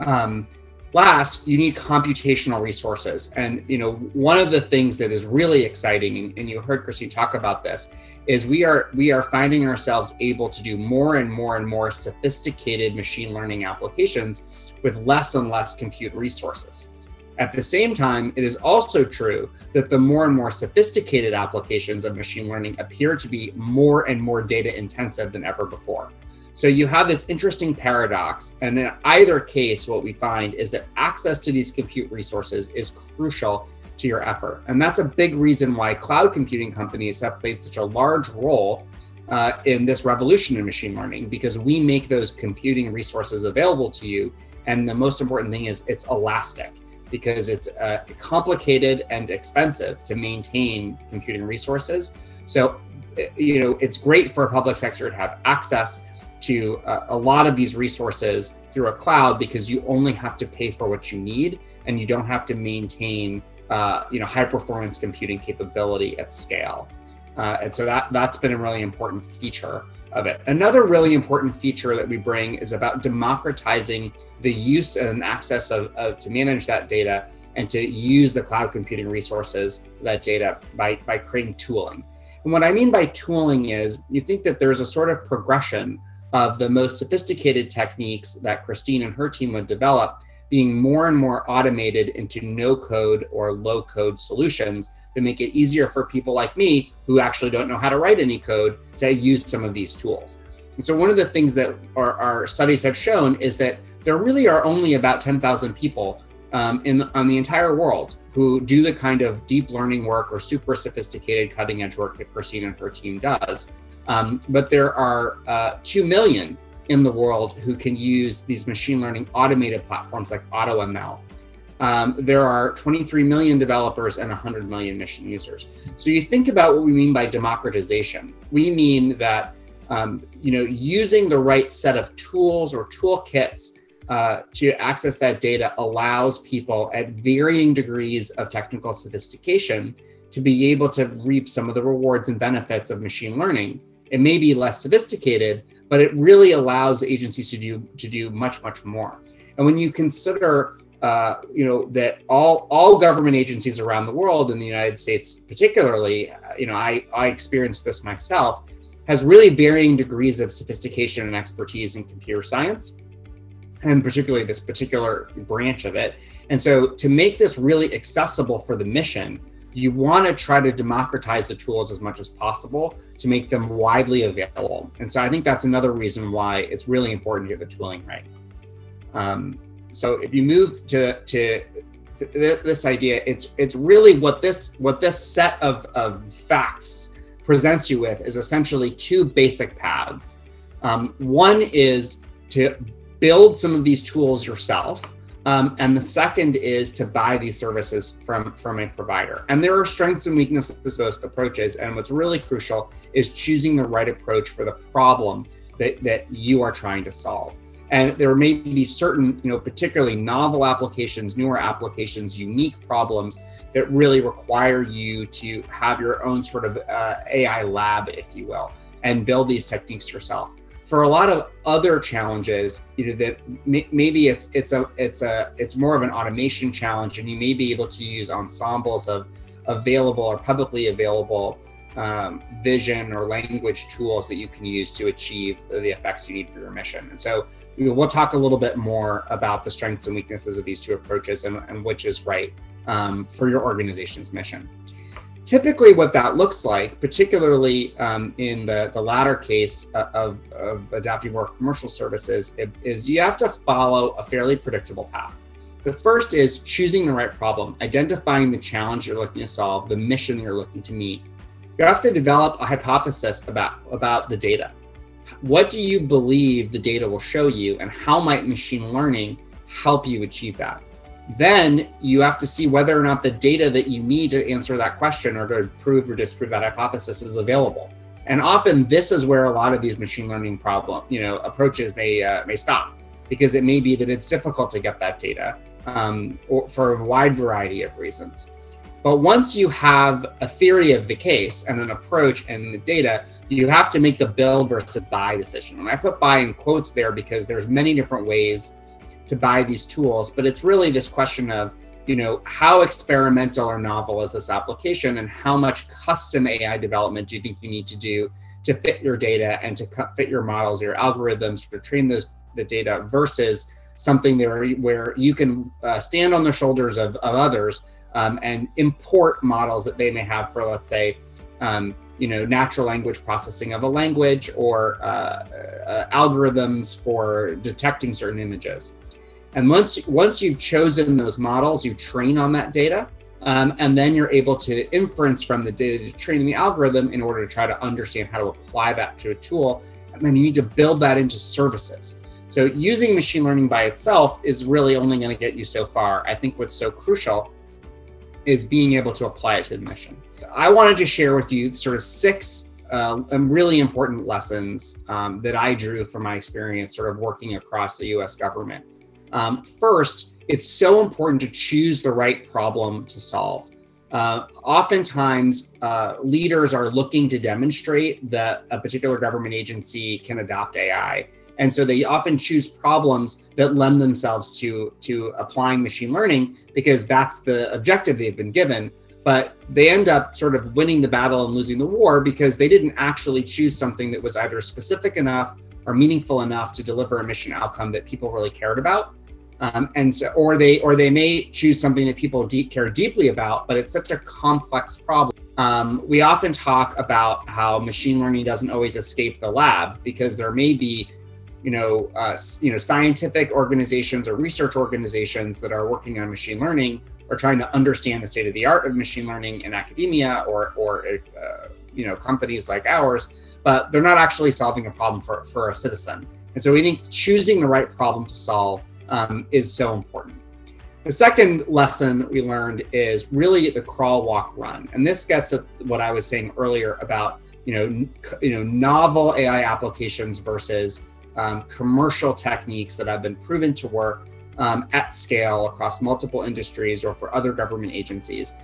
Um, last, you need computational resources. And you know, one of the things that is really exciting, and you heard Christine talk about this, is we are we are finding ourselves able to do more and more and more sophisticated machine learning applications with less and less compute resources. At the same time, it is also true that the more and more sophisticated applications of machine learning appear to be more and more data intensive than ever before. So you have this interesting paradox. And in either case, what we find is that access to these compute resources is crucial to your effort. And that's a big reason why cloud computing companies have played such a large role uh, in this revolution in machine learning because we make those computing resources available to you. And the most important thing is it's elastic because it's uh, complicated and expensive to maintain computing resources. So, uh, you know, it's great for a public sector to have access to uh, a lot of these resources through a cloud because you only have to pay for what you need and you don't have to maintain uh, you know high performance computing capability at scale. Uh, and so that that's been a really important feature of it. Another really important feature that we bring is about democratizing the use and access of, of to manage that data and to use the cloud computing resources that data by by creating tooling. And what I mean by tooling is you think that there's a sort of progression of the most sophisticated techniques that Christine and her team would develop being more and more automated into no code or low code solutions that make it easier for people like me who actually don't know how to write any code to use some of these tools. And so, one of the things that our, our studies have shown is that there really are only about 10,000 people um, in on the entire world who do the kind of deep learning work or super sophisticated cutting edge work that Christine and her team does. Um, but there are uh, 2 million in the world who can use these machine learning automated platforms like AutoML. Um, there are 23 million developers and 100 million mission users. So you think about what we mean by democratization. We mean that um, you know using the right set of tools or toolkits uh, to access that data allows people at varying degrees of technical sophistication to be able to reap some of the rewards and benefits of machine learning. It may be less sophisticated, but it really allows agencies to do to do much much more. And when you consider uh, you know that all all government agencies around the world in the United States particularly, you know I I experienced this myself, has really varying degrees of sophistication and expertise in computer science, and particularly this particular branch of it. And so, to make this really accessible for the mission, you want to try to democratize the tools as much as possible to make them widely available. And so, I think that's another reason why it's really important to get the tooling right. Um, so, if you move to, to this idea it's it's really what this what this set of, of facts presents you with is essentially two basic paths um, one is to build some of these tools yourself um, and the second is to buy these services from from a provider. And there are strengths and weaknesses to both approaches. And what's really crucial is choosing the right approach for the problem that, that you are trying to solve. And there may be certain, you know, particularly novel applications, newer applications, unique problems that really require you to have your own sort of uh, AI lab, if you will, and build these techniques yourself. For a lot of other challenges, you know, that may, maybe it's it's a it's a it's more of an automation challenge, and you may be able to use ensembles of available or publicly available um, vision or language tools that you can use to achieve the effects you need for your mission. And so we'll talk a little bit more about the strengths and weaknesses of these two approaches and, and which is right um, for your organization's mission. Typically, what that looks like, particularly um, in the, the latter case of, of adapting more commercial services, is you have to follow a fairly predictable path. The first is choosing the right problem, identifying the challenge you're looking to solve, the mission you're looking to meet. You have to develop a hypothesis about, about the data what do you believe the data will show you, and how might machine learning help you achieve that? Then you have to see whether or not the data that you need to answer that question or to prove or disprove that hypothesis is available. And often this is where a lot of these machine learning problem, you know, approaches may uh, may stop because it may be that it's difficult to get that data um, or for a wide variety of reasons. But once you have a theory of the case and an approach and the data, you have to make the build versus buy decision. And I put buy in quotes there because there's many different ways to buy these tools, but it's really this question of, you know, how experimental or novel is this application and how much custom AI development do you think you need to do to fit your data and to fit your models, your algorithms to train those the data versus something there where you can uh, stand on the shoulders of, of others um, and import models that they may have for, let's say, um, you know, natural language processing of a language or uh, uh, algorithms for detecting certain images. And once once you've chosen those models, you train on that data, um, and then you're able to inference from the data to train the algorithm in order to try to understand how to apply that to a tool. And then you need to build that into services. So using machine learning by itself is really only going to get you so far. I think what's so crucial is being able to apply it to the mission. I wanted to share with you sort of six uh, really important lessons um, that I drew from my experience sort of working across the US government. Um, first, it's so important to choose the right problem to solve. Uh, oftentimes, uh, leaders are looking to demonstrate that a particular government agency can adopt AI. And so they often choose problems that lend themselves to, to applying machine learning because that's the objective they've been given. But they end up sort of winning the battle and losing the war because they didn't actually choose something that was either specific enough or meaningful enough to deliver a mission outcome that people really cared about. Um, and so, or they, or they may choose something that people deep, care deeply about, but it's such a complex problem. Um, we often talk about how machine learning doesn't always escape the lab because there may be you know, uh, you know, scientific organizations or research organizations that are working on machine learning or trying to understand the state of the art of machine learning in academia or, or uh, you know, companies like ours, but they're not actually solving a problem for, for a citizen. And so we think choosing the right problem to solve um, is so important. The second lesson we learned is really the crawl, walk, run, and this gets at what I was saying earlier about you know, you know, novel AI applications versus um, commercial techniques that have been proven to work um, at scale across multiple industries or for other government agencies.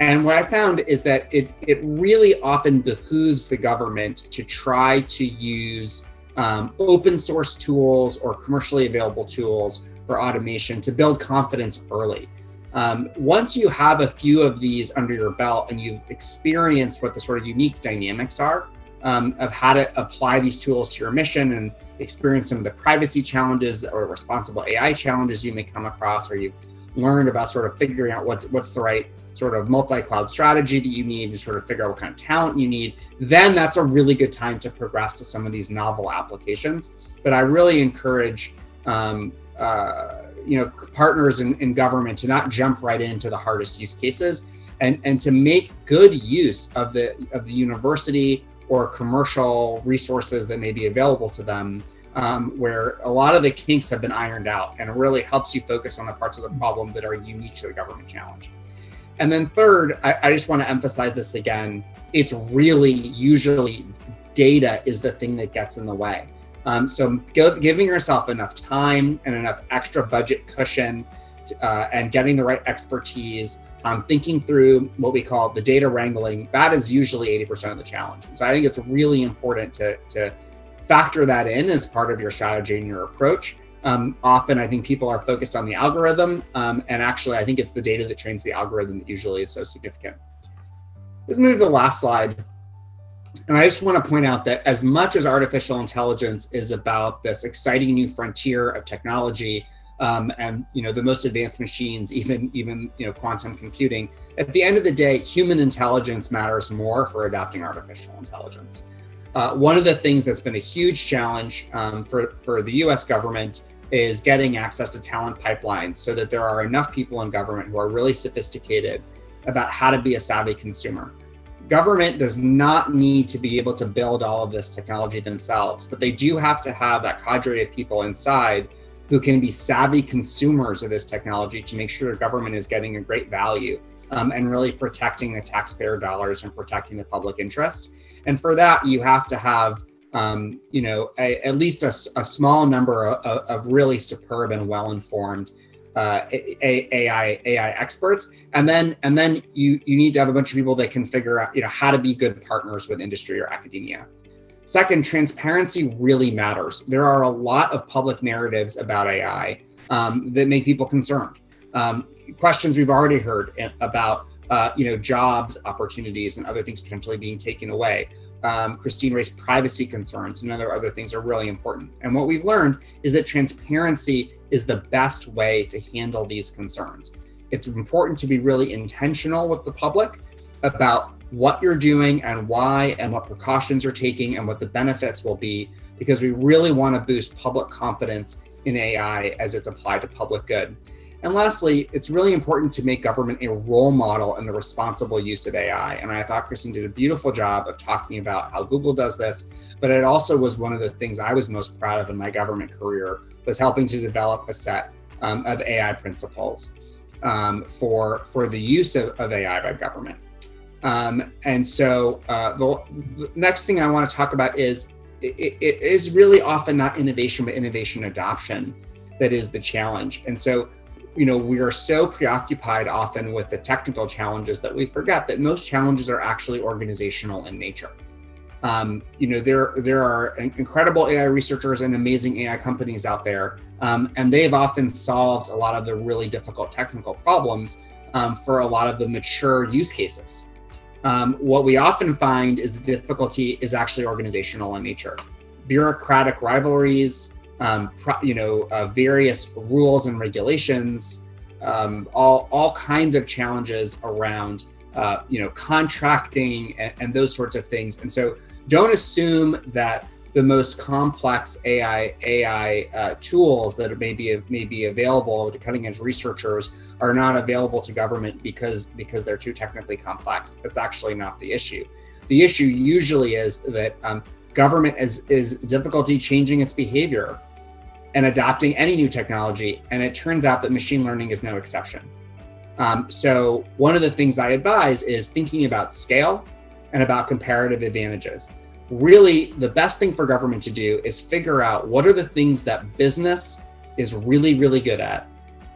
And what I found is that it, it really often behooves the government to try to use um, open source tools or commercially available tools for automation to build confidence early. Um, once you have a few of these under your belt and you've experienced what the sort of unique dynamics are, um, of how to apply these tools to your mission and experience some of the privacy challenges or responsible AI challenges you may come across, or you've learned about sort of figuring out what's what's the right sort of multi-cloud strategy that you need to sort of figure out what kind of talent you need, then that's a really good time to progress to some of these novel applications. But I really encourage um, uh, you know partners in, in government to not jump right into the hardest use cases and and to make good use of the of the university or commercial resources that may be available to them um, where a lot of the kinks have been ironed out and it really helps you focus on the parts of the problem that are unique to the government challenge and then third I, I just want to emphasize this again it's really usually data is the thing that gets in the way um, so giving yourself enough time and enough extra budget cushion uh, and getting the right expertise, um, thinking through what we call the data wrangling, that is usually 80% of the challenge. So I think it's really important to, to factor that in as part of your strategy and your approach. Um, often I think people are focused on the algorithm, um, and actually I think it's the data that trains the algorithm that usually is so significant. Let's move to the last slide. And I just want to point out that as much as artificial intelligence is about this exciting new frontier of technology, um, and you know the most advanced machines, (laughs) even even you know quantum computing, at the end of the day, human intelligence matters more for adapting artificial intelligence. Uh, one of the things that's been a huge challenge um, for for the U.S. government is getting access to talent pipelines, so that there are enough people in government who are really sophisticated about how to be a savvy consumer government does not need to be able to build all of this technology themselves, but they do have to have that cadre of people inside who can be savvy consumers of this technology to make sure government is getting a great value um, and really protecting the taxpayer dollars and protecting the public interest. And for that, you have to have um, you know, a, at least a, a small number of, of, really superb and well-informed uh, AI AI experts, and then and then you you need to have a bunch of people that can figure out you know how to be good partners with industry or academia. Second, transparency really matters. There are a lot of public narratives about AI um, that make people concerned. Um, questions we've already heard about uh, you know jobs opportunities and other things potentially being taken away um, Christine raised privacy concerns and other other things are really important. And what we've learned is that transparency is the best way to handle these concerns. It's important to be really intentional with the public about what you're doing and why and what precautions you're taking and what the benefits will be because we really want to boost public confidence in AI as it's applied to public good. And lastly, it's really important to make government a role model in the responsible use of AI. And I thought Kristen did a beautiful job of talking about how Google does this, but it also was one of the things I was most proud of in my government career was helping to develop a set um, of AI principles um, for for the use of, of AI by government. Um, and so uh, the, the, next thing I want to talk about is it, it is really often not innovation, but innovation adoption that is the challenge. And so you know we are so preoccupied often with the technical challenges that we forget that most challenges are actually organizational in nature. Um, you know there there are incredible ai researchers and amazing ai companies out there um, and they've often solved a lot of the really difficult technical problems um, for a lot of the mature use cases. Um, what we often find is difficulty is actually organizational in nature. Bureaucratic rivalries um, pro, you know, uh, various rules and regulations, um, all all kinds of challenges around, uh, you know, contracting and, and, those sorts of things. And so, don't assume that the most complex AI AI uh, tools that may be may be available to cutting edge researchers are not available to government because because they're too technically complex. That's actually not the issue. The issue usually is that um, government is is difficulty changing its behavior and adopting any new technology. And it turns out that machine learning is no exception. Um, so one of the things I advise is thinking about scale and about comparative advantages. Really, the best thing for government to do is figure out what are the things that business is really, really good at,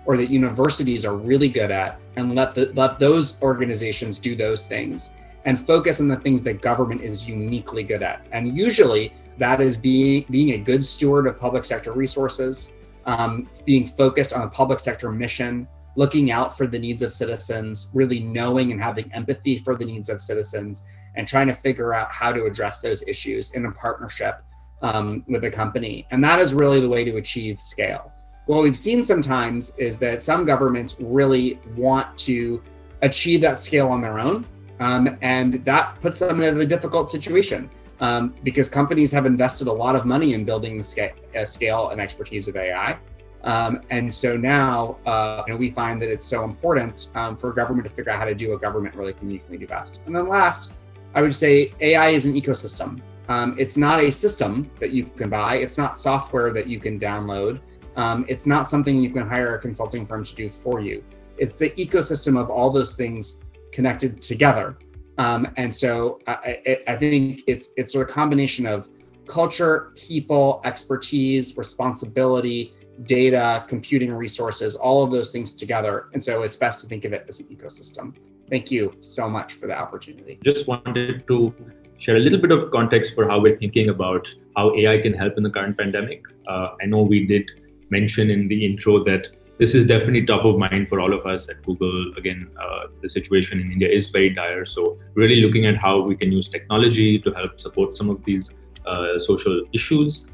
or that universities are really good at, and let the, let those organizations do those things and focus on the things that government is uniquely good at. And usually that is being being a good steward of public sector resources, um, being focused on a public sector mission, looking out for the needs of citizens, really knowing and having empathy for the needs of citizens, and trying to figure out how to address those issues in a partnership um, with a company. And that is really the way to achieve scale. What we've seen sometimes is that some governments really want to achieve that scale on their own. Um, and that puts them in a difficult situation um, because companies have invested a lot of money in building the scale, uh, scale and expertise of AI. Um, and so now uh, you know, we find that it's so important um, for government to figure out how to do what government really can uniquely do best. And then last, I would say AI is an ecosystem. Um, it's not a system that you can buy. It's not software that you can download. Um, it's not something you can hire a consulting firm to do for you. It's the ecosystem of all those things connected together. Um, and so I, I, think it's it's sort a combination of culture, people, expertise, responsibility, data, computing resources, all of those things together. And so it's best to think of it as an ecosystem. Thank you so much for the opportunity. Just wanted to share a little bit of context for how we're thinking about how AI can help in the current pandemic. Uh, I know we did mention in the intro that this is definitely top of mind for all of us at Google. Again, uh, the situation in India is very dire. So, really looking at how we can use technology to help support some of these uh, social issues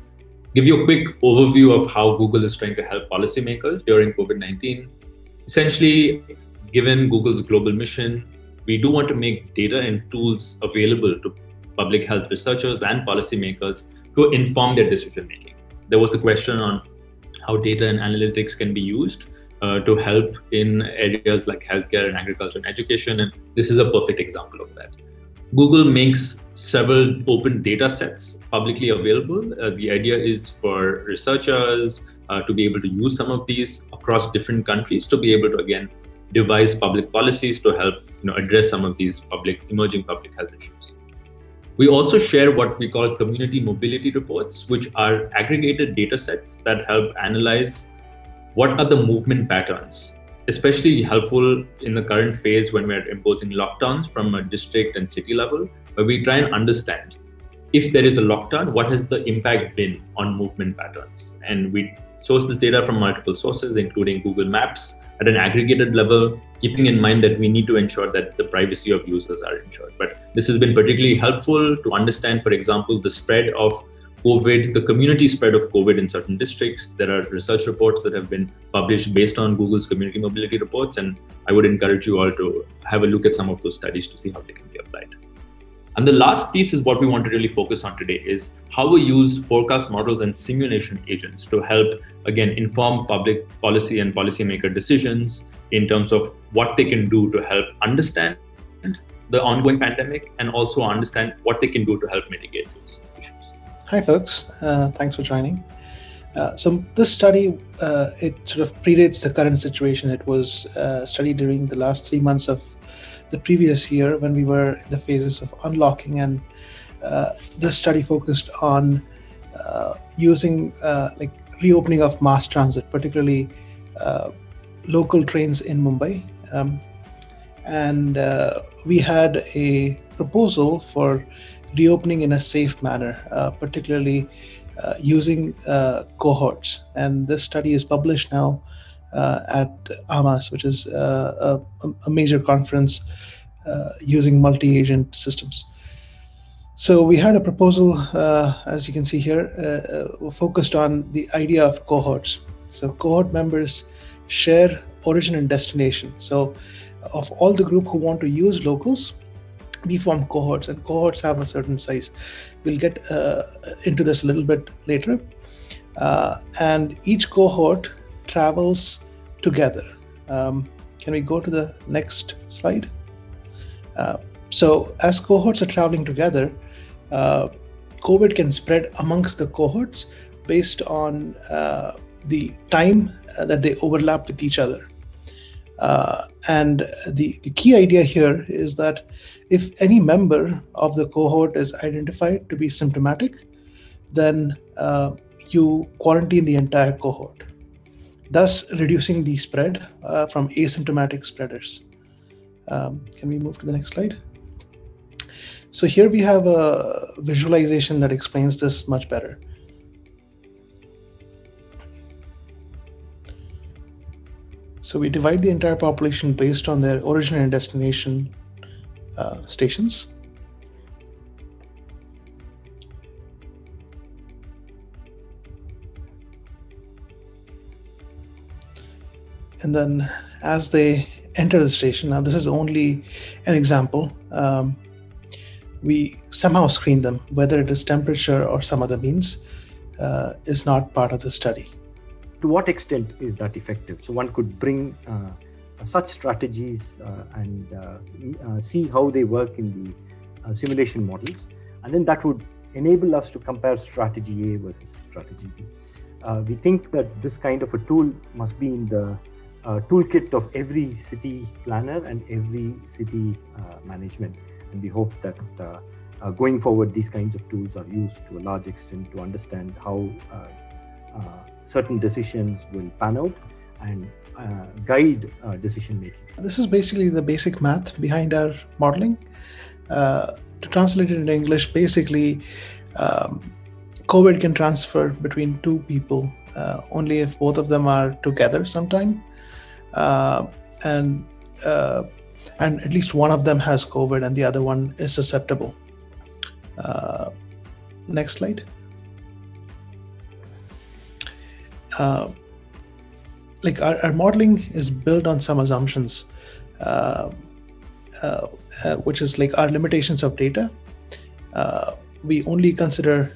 give you a quick overview of how Google is trying to help policymakers during COVID 19. Essentially, given Google's global mission, we do want to make data and tools available to public health researchers and policymakers to inform their decision making. There was the question on how data and analytics can be used uh, to help in areas like healthcare and agriculture and education, and this is a perfect example of that. Google makes several open data sets publicly available. Uh, the idea is for researchers uh, to be able to use some of these across different countries to be able to again devise public policies to help you know address some of these public emerging public health issues. We also share what we call community mobility reports, which are aggregated data sets that help analyze what are the movement patterns especially helpful in the current phase when we're imposing lockdowns from a district and city level, where we try and understand if there is a lockdown, what has the impact been on movement patterns? And we source this data from multiple sources, including Google Maps at an aggregated level, keeping in mind that we need to ensure that the privacy of users are ensured. But this has been particularly helpful to understand, for example, the spread of COVID, the community spread of COVID in certain districts. There are research reports that have been published based on Google's community mobility reports, and I would encourage you all to have a look at some of those studies to see how they can be applied. And the last piece is what we want to really focus on today is how we use forecast models and simulation agents to help, again, inform public policy and policymaker decisions in terms of what they can do to help understand the ongoing pandemic and also understand what they can do to help mitigate those. Issues. Hi, folks. Uh, thanks for joining. Uh, so this study, uh, it sort of predates the current situation. It was uh, studied during the last three months of the previous year when we were in the phases of unlocking, and uh, this study focused on uh, using like reopening of mass transit, particularly local trains in Mumbai. Um, and we had a proposal for reopening in a safe manner, uh, particularly uh, using uh, cohorts. And this study is published now uh, at AAMAS, which is uh, a, a, major conference using multi-agent systems. So we had a proposal, as you can see here, focused on the idea of cohorts. So cohort members share origin and destination. So of all the group who want to use locals, we form cohorts and cohorts have a certain size we'll get uh, into this a little bit later uh, and each cohort travels together. Um, can we go to the next slide? Uh, so as cohorts are traveling together uh, covid can spread amongst the cohorts based on uh, the time uh, that they overlap with each other. Uh, and the, the key idea here is that if any member of the cohort is identified to be symptomatic, then uh, you quarantine the entire cohort, thus reducing the spread uh, from asymptomatic spreaders. Um, can we move to the next slide? So here we have a visualization that explains this much better. So we divide the entire population based on their origin and destination uh, stations. And then as they enter the station, now this is only an example, um, we somehow screen them, whether it is temperature or some other means, uh, is not part of the study. To what extent is that effective? So one could bring uh, such strategies uh, and uh, uh, see how they work in the uh, simulation models, and then that would enable us to compare strategy A versus strategy B. we think that this kind of a tool must be in the uh, toolkit of every city planner and every city uh, management. And we hope that uh, uh, going forward, these kinds of tools are used to a large extent to understand how uh, certain decisions will pan out and guide decision making. This is basically the basic math behind our modeling. to translate it into English, basically, um, COVID can transfer between two people uh, only if both of them are together sometime uh, and uh, and at least one of them has COVID and the other one is susceptible. Uh, next slide. Uh, like our, our, modeling is built on some assumptions, uh, uh, which is like our limitations of data. we only consider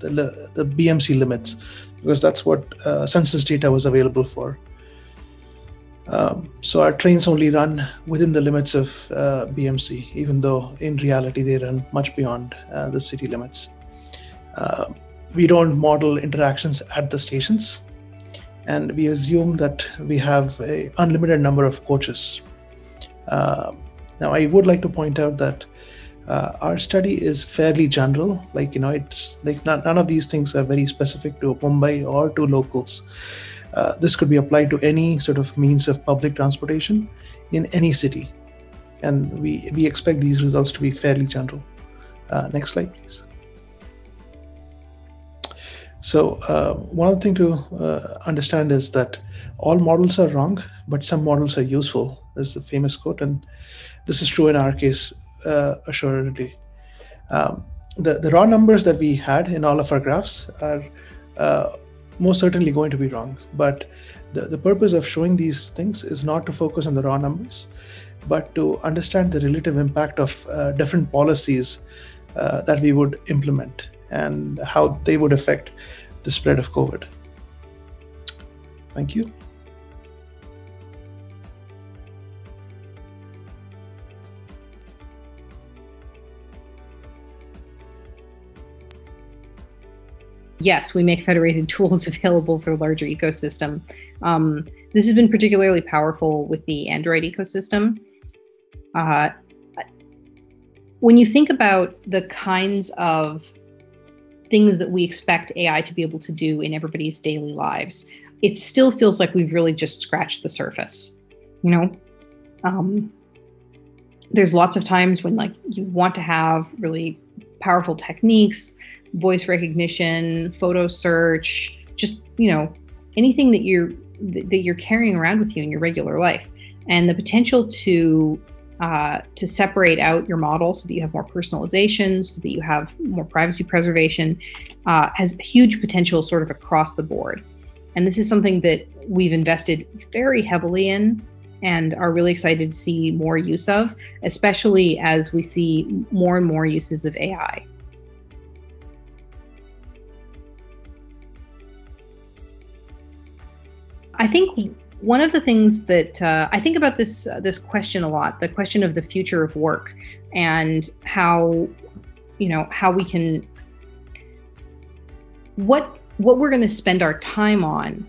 the, the BMC limits because that's what census data was available for. Um, so our trains only run within the limits of uh, BMC, even though in reality they run much beyond uh, the city limits. Uh, we don't model interactions at the stations, and we assume that we have an unlimited number of coaches. Uh, now, I would like to point out that uh, our study is fairly general. Like you know, it's like not, none of these things are very specific to Mumbai or to locals. Uh, this could be applied to any sort of means of public transportation in any city. And we, we expect these results to be fairly general. Uh, next slide, please. So uh, one other thing to uh, understand is that all models are wrong, but some models are useful. Is the famous quote, and this is true in our case, uh, assuredly. Um, the, the raw numbers that we had in all of our graphs are uh, most certainly going to be wrong. But the, the purpose of showing these things is not to focus on the raw numbers, but to understand the relative impact of uh, different policies uh, that we would implement and how they would affect the spread of COVID. Thank you. Yes, we make federated (laughs) tools available for the larger ecosystem. Um, this has been particularly powerful with the Android ecosystem. Uh, when you think about the kinds of things that we expect AI to be able to do in everybody's daily lives, it still feels like we've really just scratched the surface. You know, um, there's lots of times when like you want to have really powerful techniques voice recognition, photo search, just, you know, anything that you're that you're carrying around with you in your regular life. And the potential to uh, to separate out your model so that you have more personalization, so that you have more privacy preservation, uh, has huge potential sort of across the board. And this is something that we've invested very heavily in and are really excited to see more use of, especially as we see more and more uses of AI. I think one of the things that uh, I think about this uh, this question a lot, the question of the future of work and how you know how we can what what we're going to spend our time on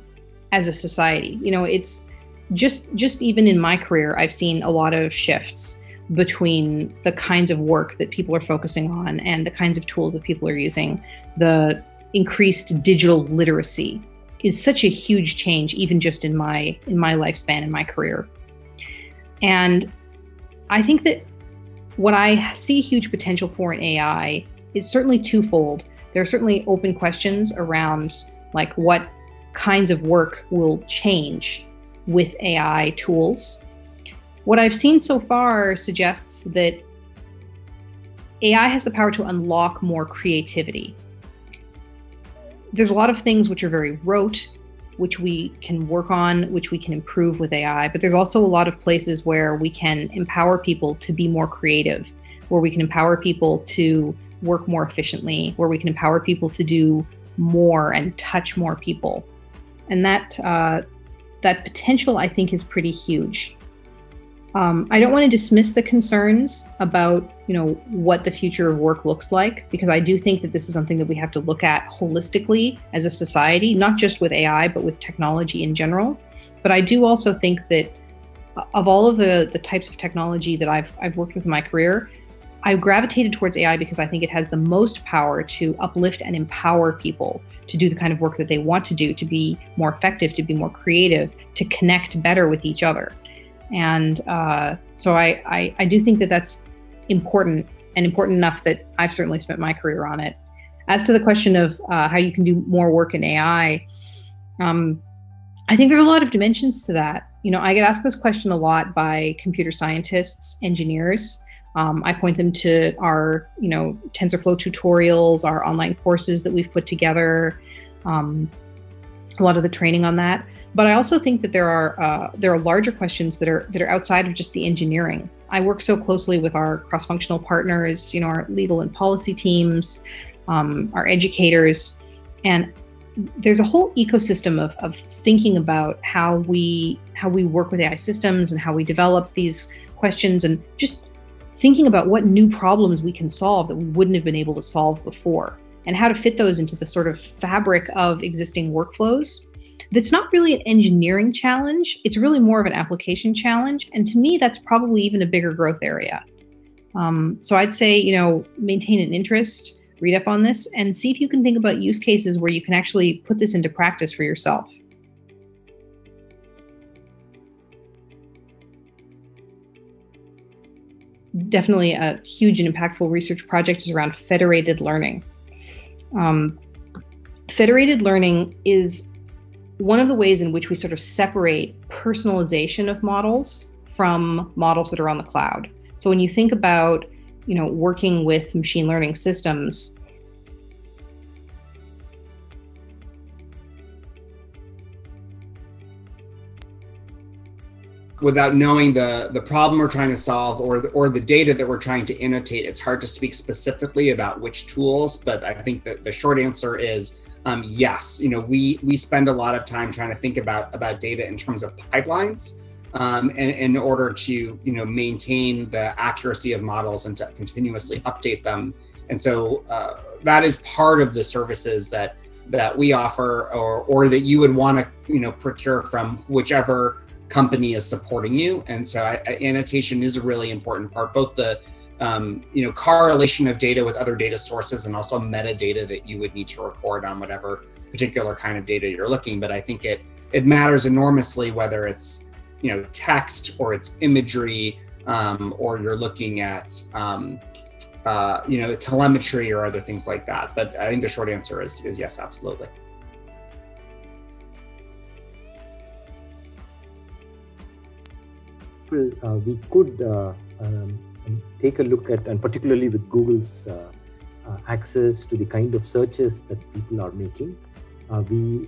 as a society. You know, it's just just even in my career, I've seen a lot of shifts between the kinds of work that people are focusing on and the kinds of tools that people are using, the increased digital literacy is such a huge change even just in my in my lifespan in my career and i think that what i see huge potential for in ai is certainly twofold there are certainly open questions around like what kinds of work will change with AI tools. What I've seen so far suggests that AI has the power to unlock more creativity. There's a lot of things which are very rote, which we can work on, which we can improve with AI, but there's also a lot of places where we can empower people to be more creative, where we can empower people to work more efficiently, where we can empower people to do more and touch more people. And that uh, that potential, I think, is pretty huge. Um, I don't want to dismiss the concerns about, you know, what the future of work looks like, because I do think that this is something that we have to look at holistically as a society, not just with AI, but with technology in general. But I do also think that uh, of all of the the types of technology that I've I've worked with in my career, I've gravitated towards AI because I think it has the most power to uplift and empower people to do the kind of work that they want to do, to be more effective, to be more creative, to connect better with each other. And uh, so I, I, I do think that that's important and important enough that I've certainly spent my career on it. As to the question of uh, how you can do more work in AI, um, I think there are a lot of dimensions to that. You know, I get asked this question a lot by computer scientists, engineers. Um, I point them to our, you know, TensorFlow tutorials, our online courses that we've put together, um, a lot of the training on that. But I also think that there are uh, there are larger questions that are that are outside of just the engineering. I work so closely with our cross-functional partners, you know, our legal and policy teams, um, our educators, and there's a whole ecosystem of, of thinking about how we how we work with AI systems and how we develop these questions and just thinking about what new problems we can solve that we wouldn't have been able to solve before and how to fit those into the sort of fabric of existing workflows that's not really an engineering challenge. It's really more of an application challenge. And to me, that's probably even a bigger growth area. Um, so I'd say, you know, maintain an interest, read up on this, and see if you can think about use cases where you can actually put this into practice for yourself. Definitely a huge and impactful research project is around federated learning. Um, federated learning is one of the ways in which we sort of separate personalization of models from models that are on the cloud. So when you think about, you know, working with machine learning systems, without knowing the the problem we're trying to solve or or the data that we're trying to annotate it's hard to speak specifically about which tools but i think that the short answer is um, yes, you know, we we spend a lot of time trying to think about about data in terms of pipelines, um, and in order to you know maintain the accuracy of models and to continuously update them. And so uh, that is part of the services that that we offer, or or that you would want to you know procure from whichever company is supporting you. And so I, annotation is a really important part, both the um, you know, correlation of data with other data sources and also metadata that you would need to record on whatever particular kind of data you're looking. But I think it it matters enormously whether it's you know text or it's imagery um, or you're looking at um, uh, you know telemetry or other things like that. But I think the short answer is is yes, absolutely. Uh, we could uh, um, take a look at, and particularly with Google's uh, uh, access to the kind of searches that people are making, uh, we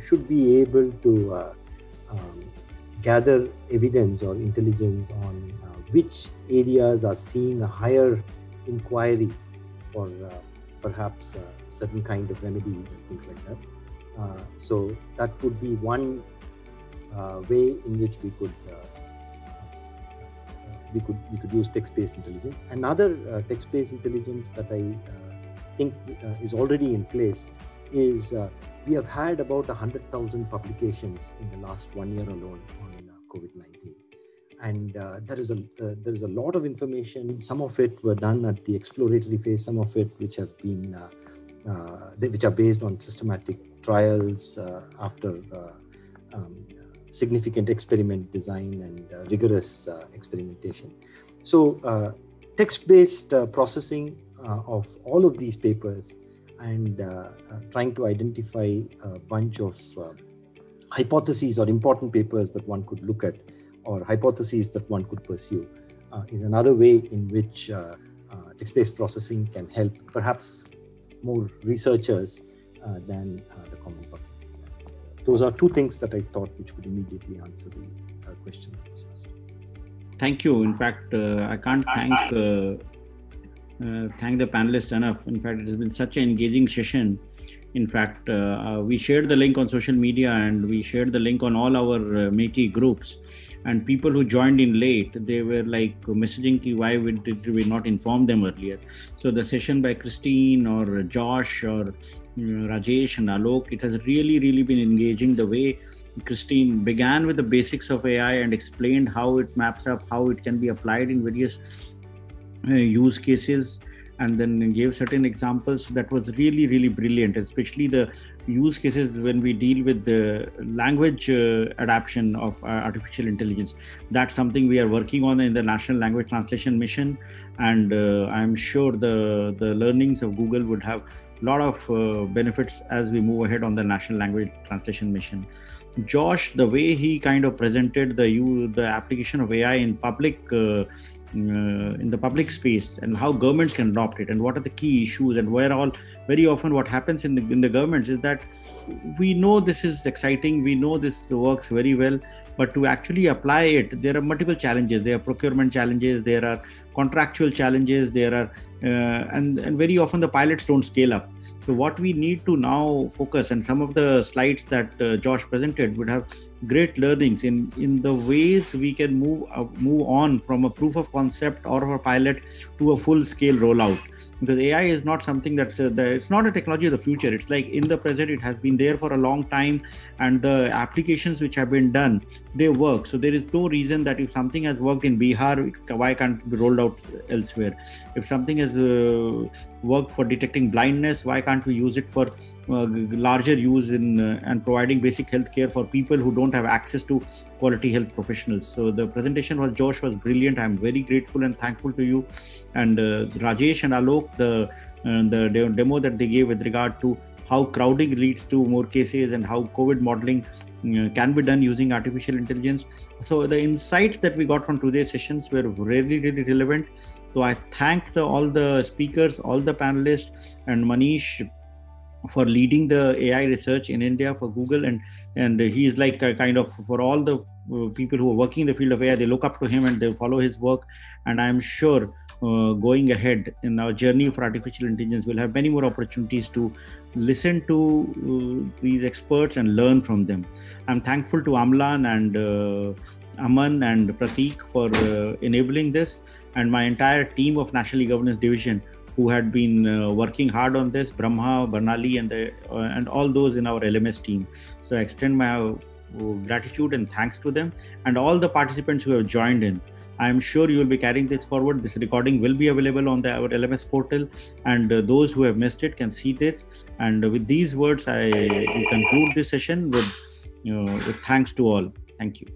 should be able to um, gather evidence or intelligence on which areas are seeing a higher inquiry for perhaps certain kind of remedies and things like that. Uh, so that would be one uh, way in which we could uh, we could we could use text-based intelligence. Another uh, text-based intelligence that I uh, think uh, is already in place is uh, we have had about hundred thousand publications in the last one year alone on COVID-19, and there is a there is a lot of information. Some of it were done at the exploratory phase. Some of it which have been which are based on systematic trials after um, significant experiment design and uh, rigorous uh, experimentation. So, uh, text based processing of all of these papers and trying to identify a bunch of hypotheses or important papers that one could look at or hypotheses that one could pursue uh, is another way in which uh, uh, text-based processing can help perhaps more researchers than the common public. Those are two things that I thought which could immediately answer the uh, question that was asked. Thank you. In fact, I can't thank thank the panelists enough. In fact, it has been such an engaging session in fact, uh, uh, we shared the link on social media and we shared the link on all our uh, MeitY groups. And people who joined in late, they were like messaging ki why we did we not inform them earlier. So the session by Christine or Josh or Rajesh and Alok, it has really, really been engaging the way Christine began with the basics of AI and explained how it maps up, how it can be applied in various uh, use cases and then gave certain examples that was really really brilliant especially the use cases when we deal with the language uh, adaptation of uh, artificial intelligence. That's something we are working on in the national language translation mission and uh, i'm sure the the learnings of google would have lot of uh, benefits as we move ahead on the national language translation mission. Josh the way he kind of presented the you the application of ai in public uh, uh, in the public space and how governments can adopt it and what are the key issues and where all very often what happens in the in the governments is that we know this is exciting we know this works very well but to actually apply it there are multiple challenges. There are procurement challenges there are contractual challenges there are and and very often the pilots don't scale up. So what we need to now focus and some of the slides that uh, josh presented would have great learnings in in the ways we can move uh, move on from a proof of concept or a pilot to a full scale rollout. Because ai is not something that's uh, the, it's not a technology of the future. It's like in the present it has been there for a long time and the applications which have been done they work. So there is no reason that if something has worked in bihar why can't it be rolled out elsewhere? If something has uh, worked for detecting blindness why can't we use it for uh, larger use in uh, and providing basic health care for people who don't have access to quality health professionals. So the presentation was josh was brilliant. I'm very grateful and thankful to you. And uh, rajesh and alok the uh, the demo that they gave with regard to how crowding leads to more cases and how covid modeling uh, can be done using artificial intelligence. So the insights that we got from today's sessions were really really relevant. So I thank the, all the speakers, all the panelists, and Manish for leading the AI research in India for Google. And and he is like kind of for all the uh, people who are working in the field of AI, they look up to him and they follow his work. And I'm sure uh, going ahead in our journey for artificial intelligence, we'll have many more opportunities to listen to uh, these experts and learn from them. I'm thankful to Amlan and uh, Aman and Pratik for uh, enabling this and my entire team of National E-Governance Division who had been uh, working hard on this, Brahma, Barnali, and the, uh, and all those in our LMS team. So I extend my uh, gratitude and thanks to them and all the participants who have joined in. I am sure you will be carrying this forward. This recording will be available on the our LMS portal, and uh, those who have missed it can see this. And with these words, I conclude this session with, you know, with thanks to all. Thank you.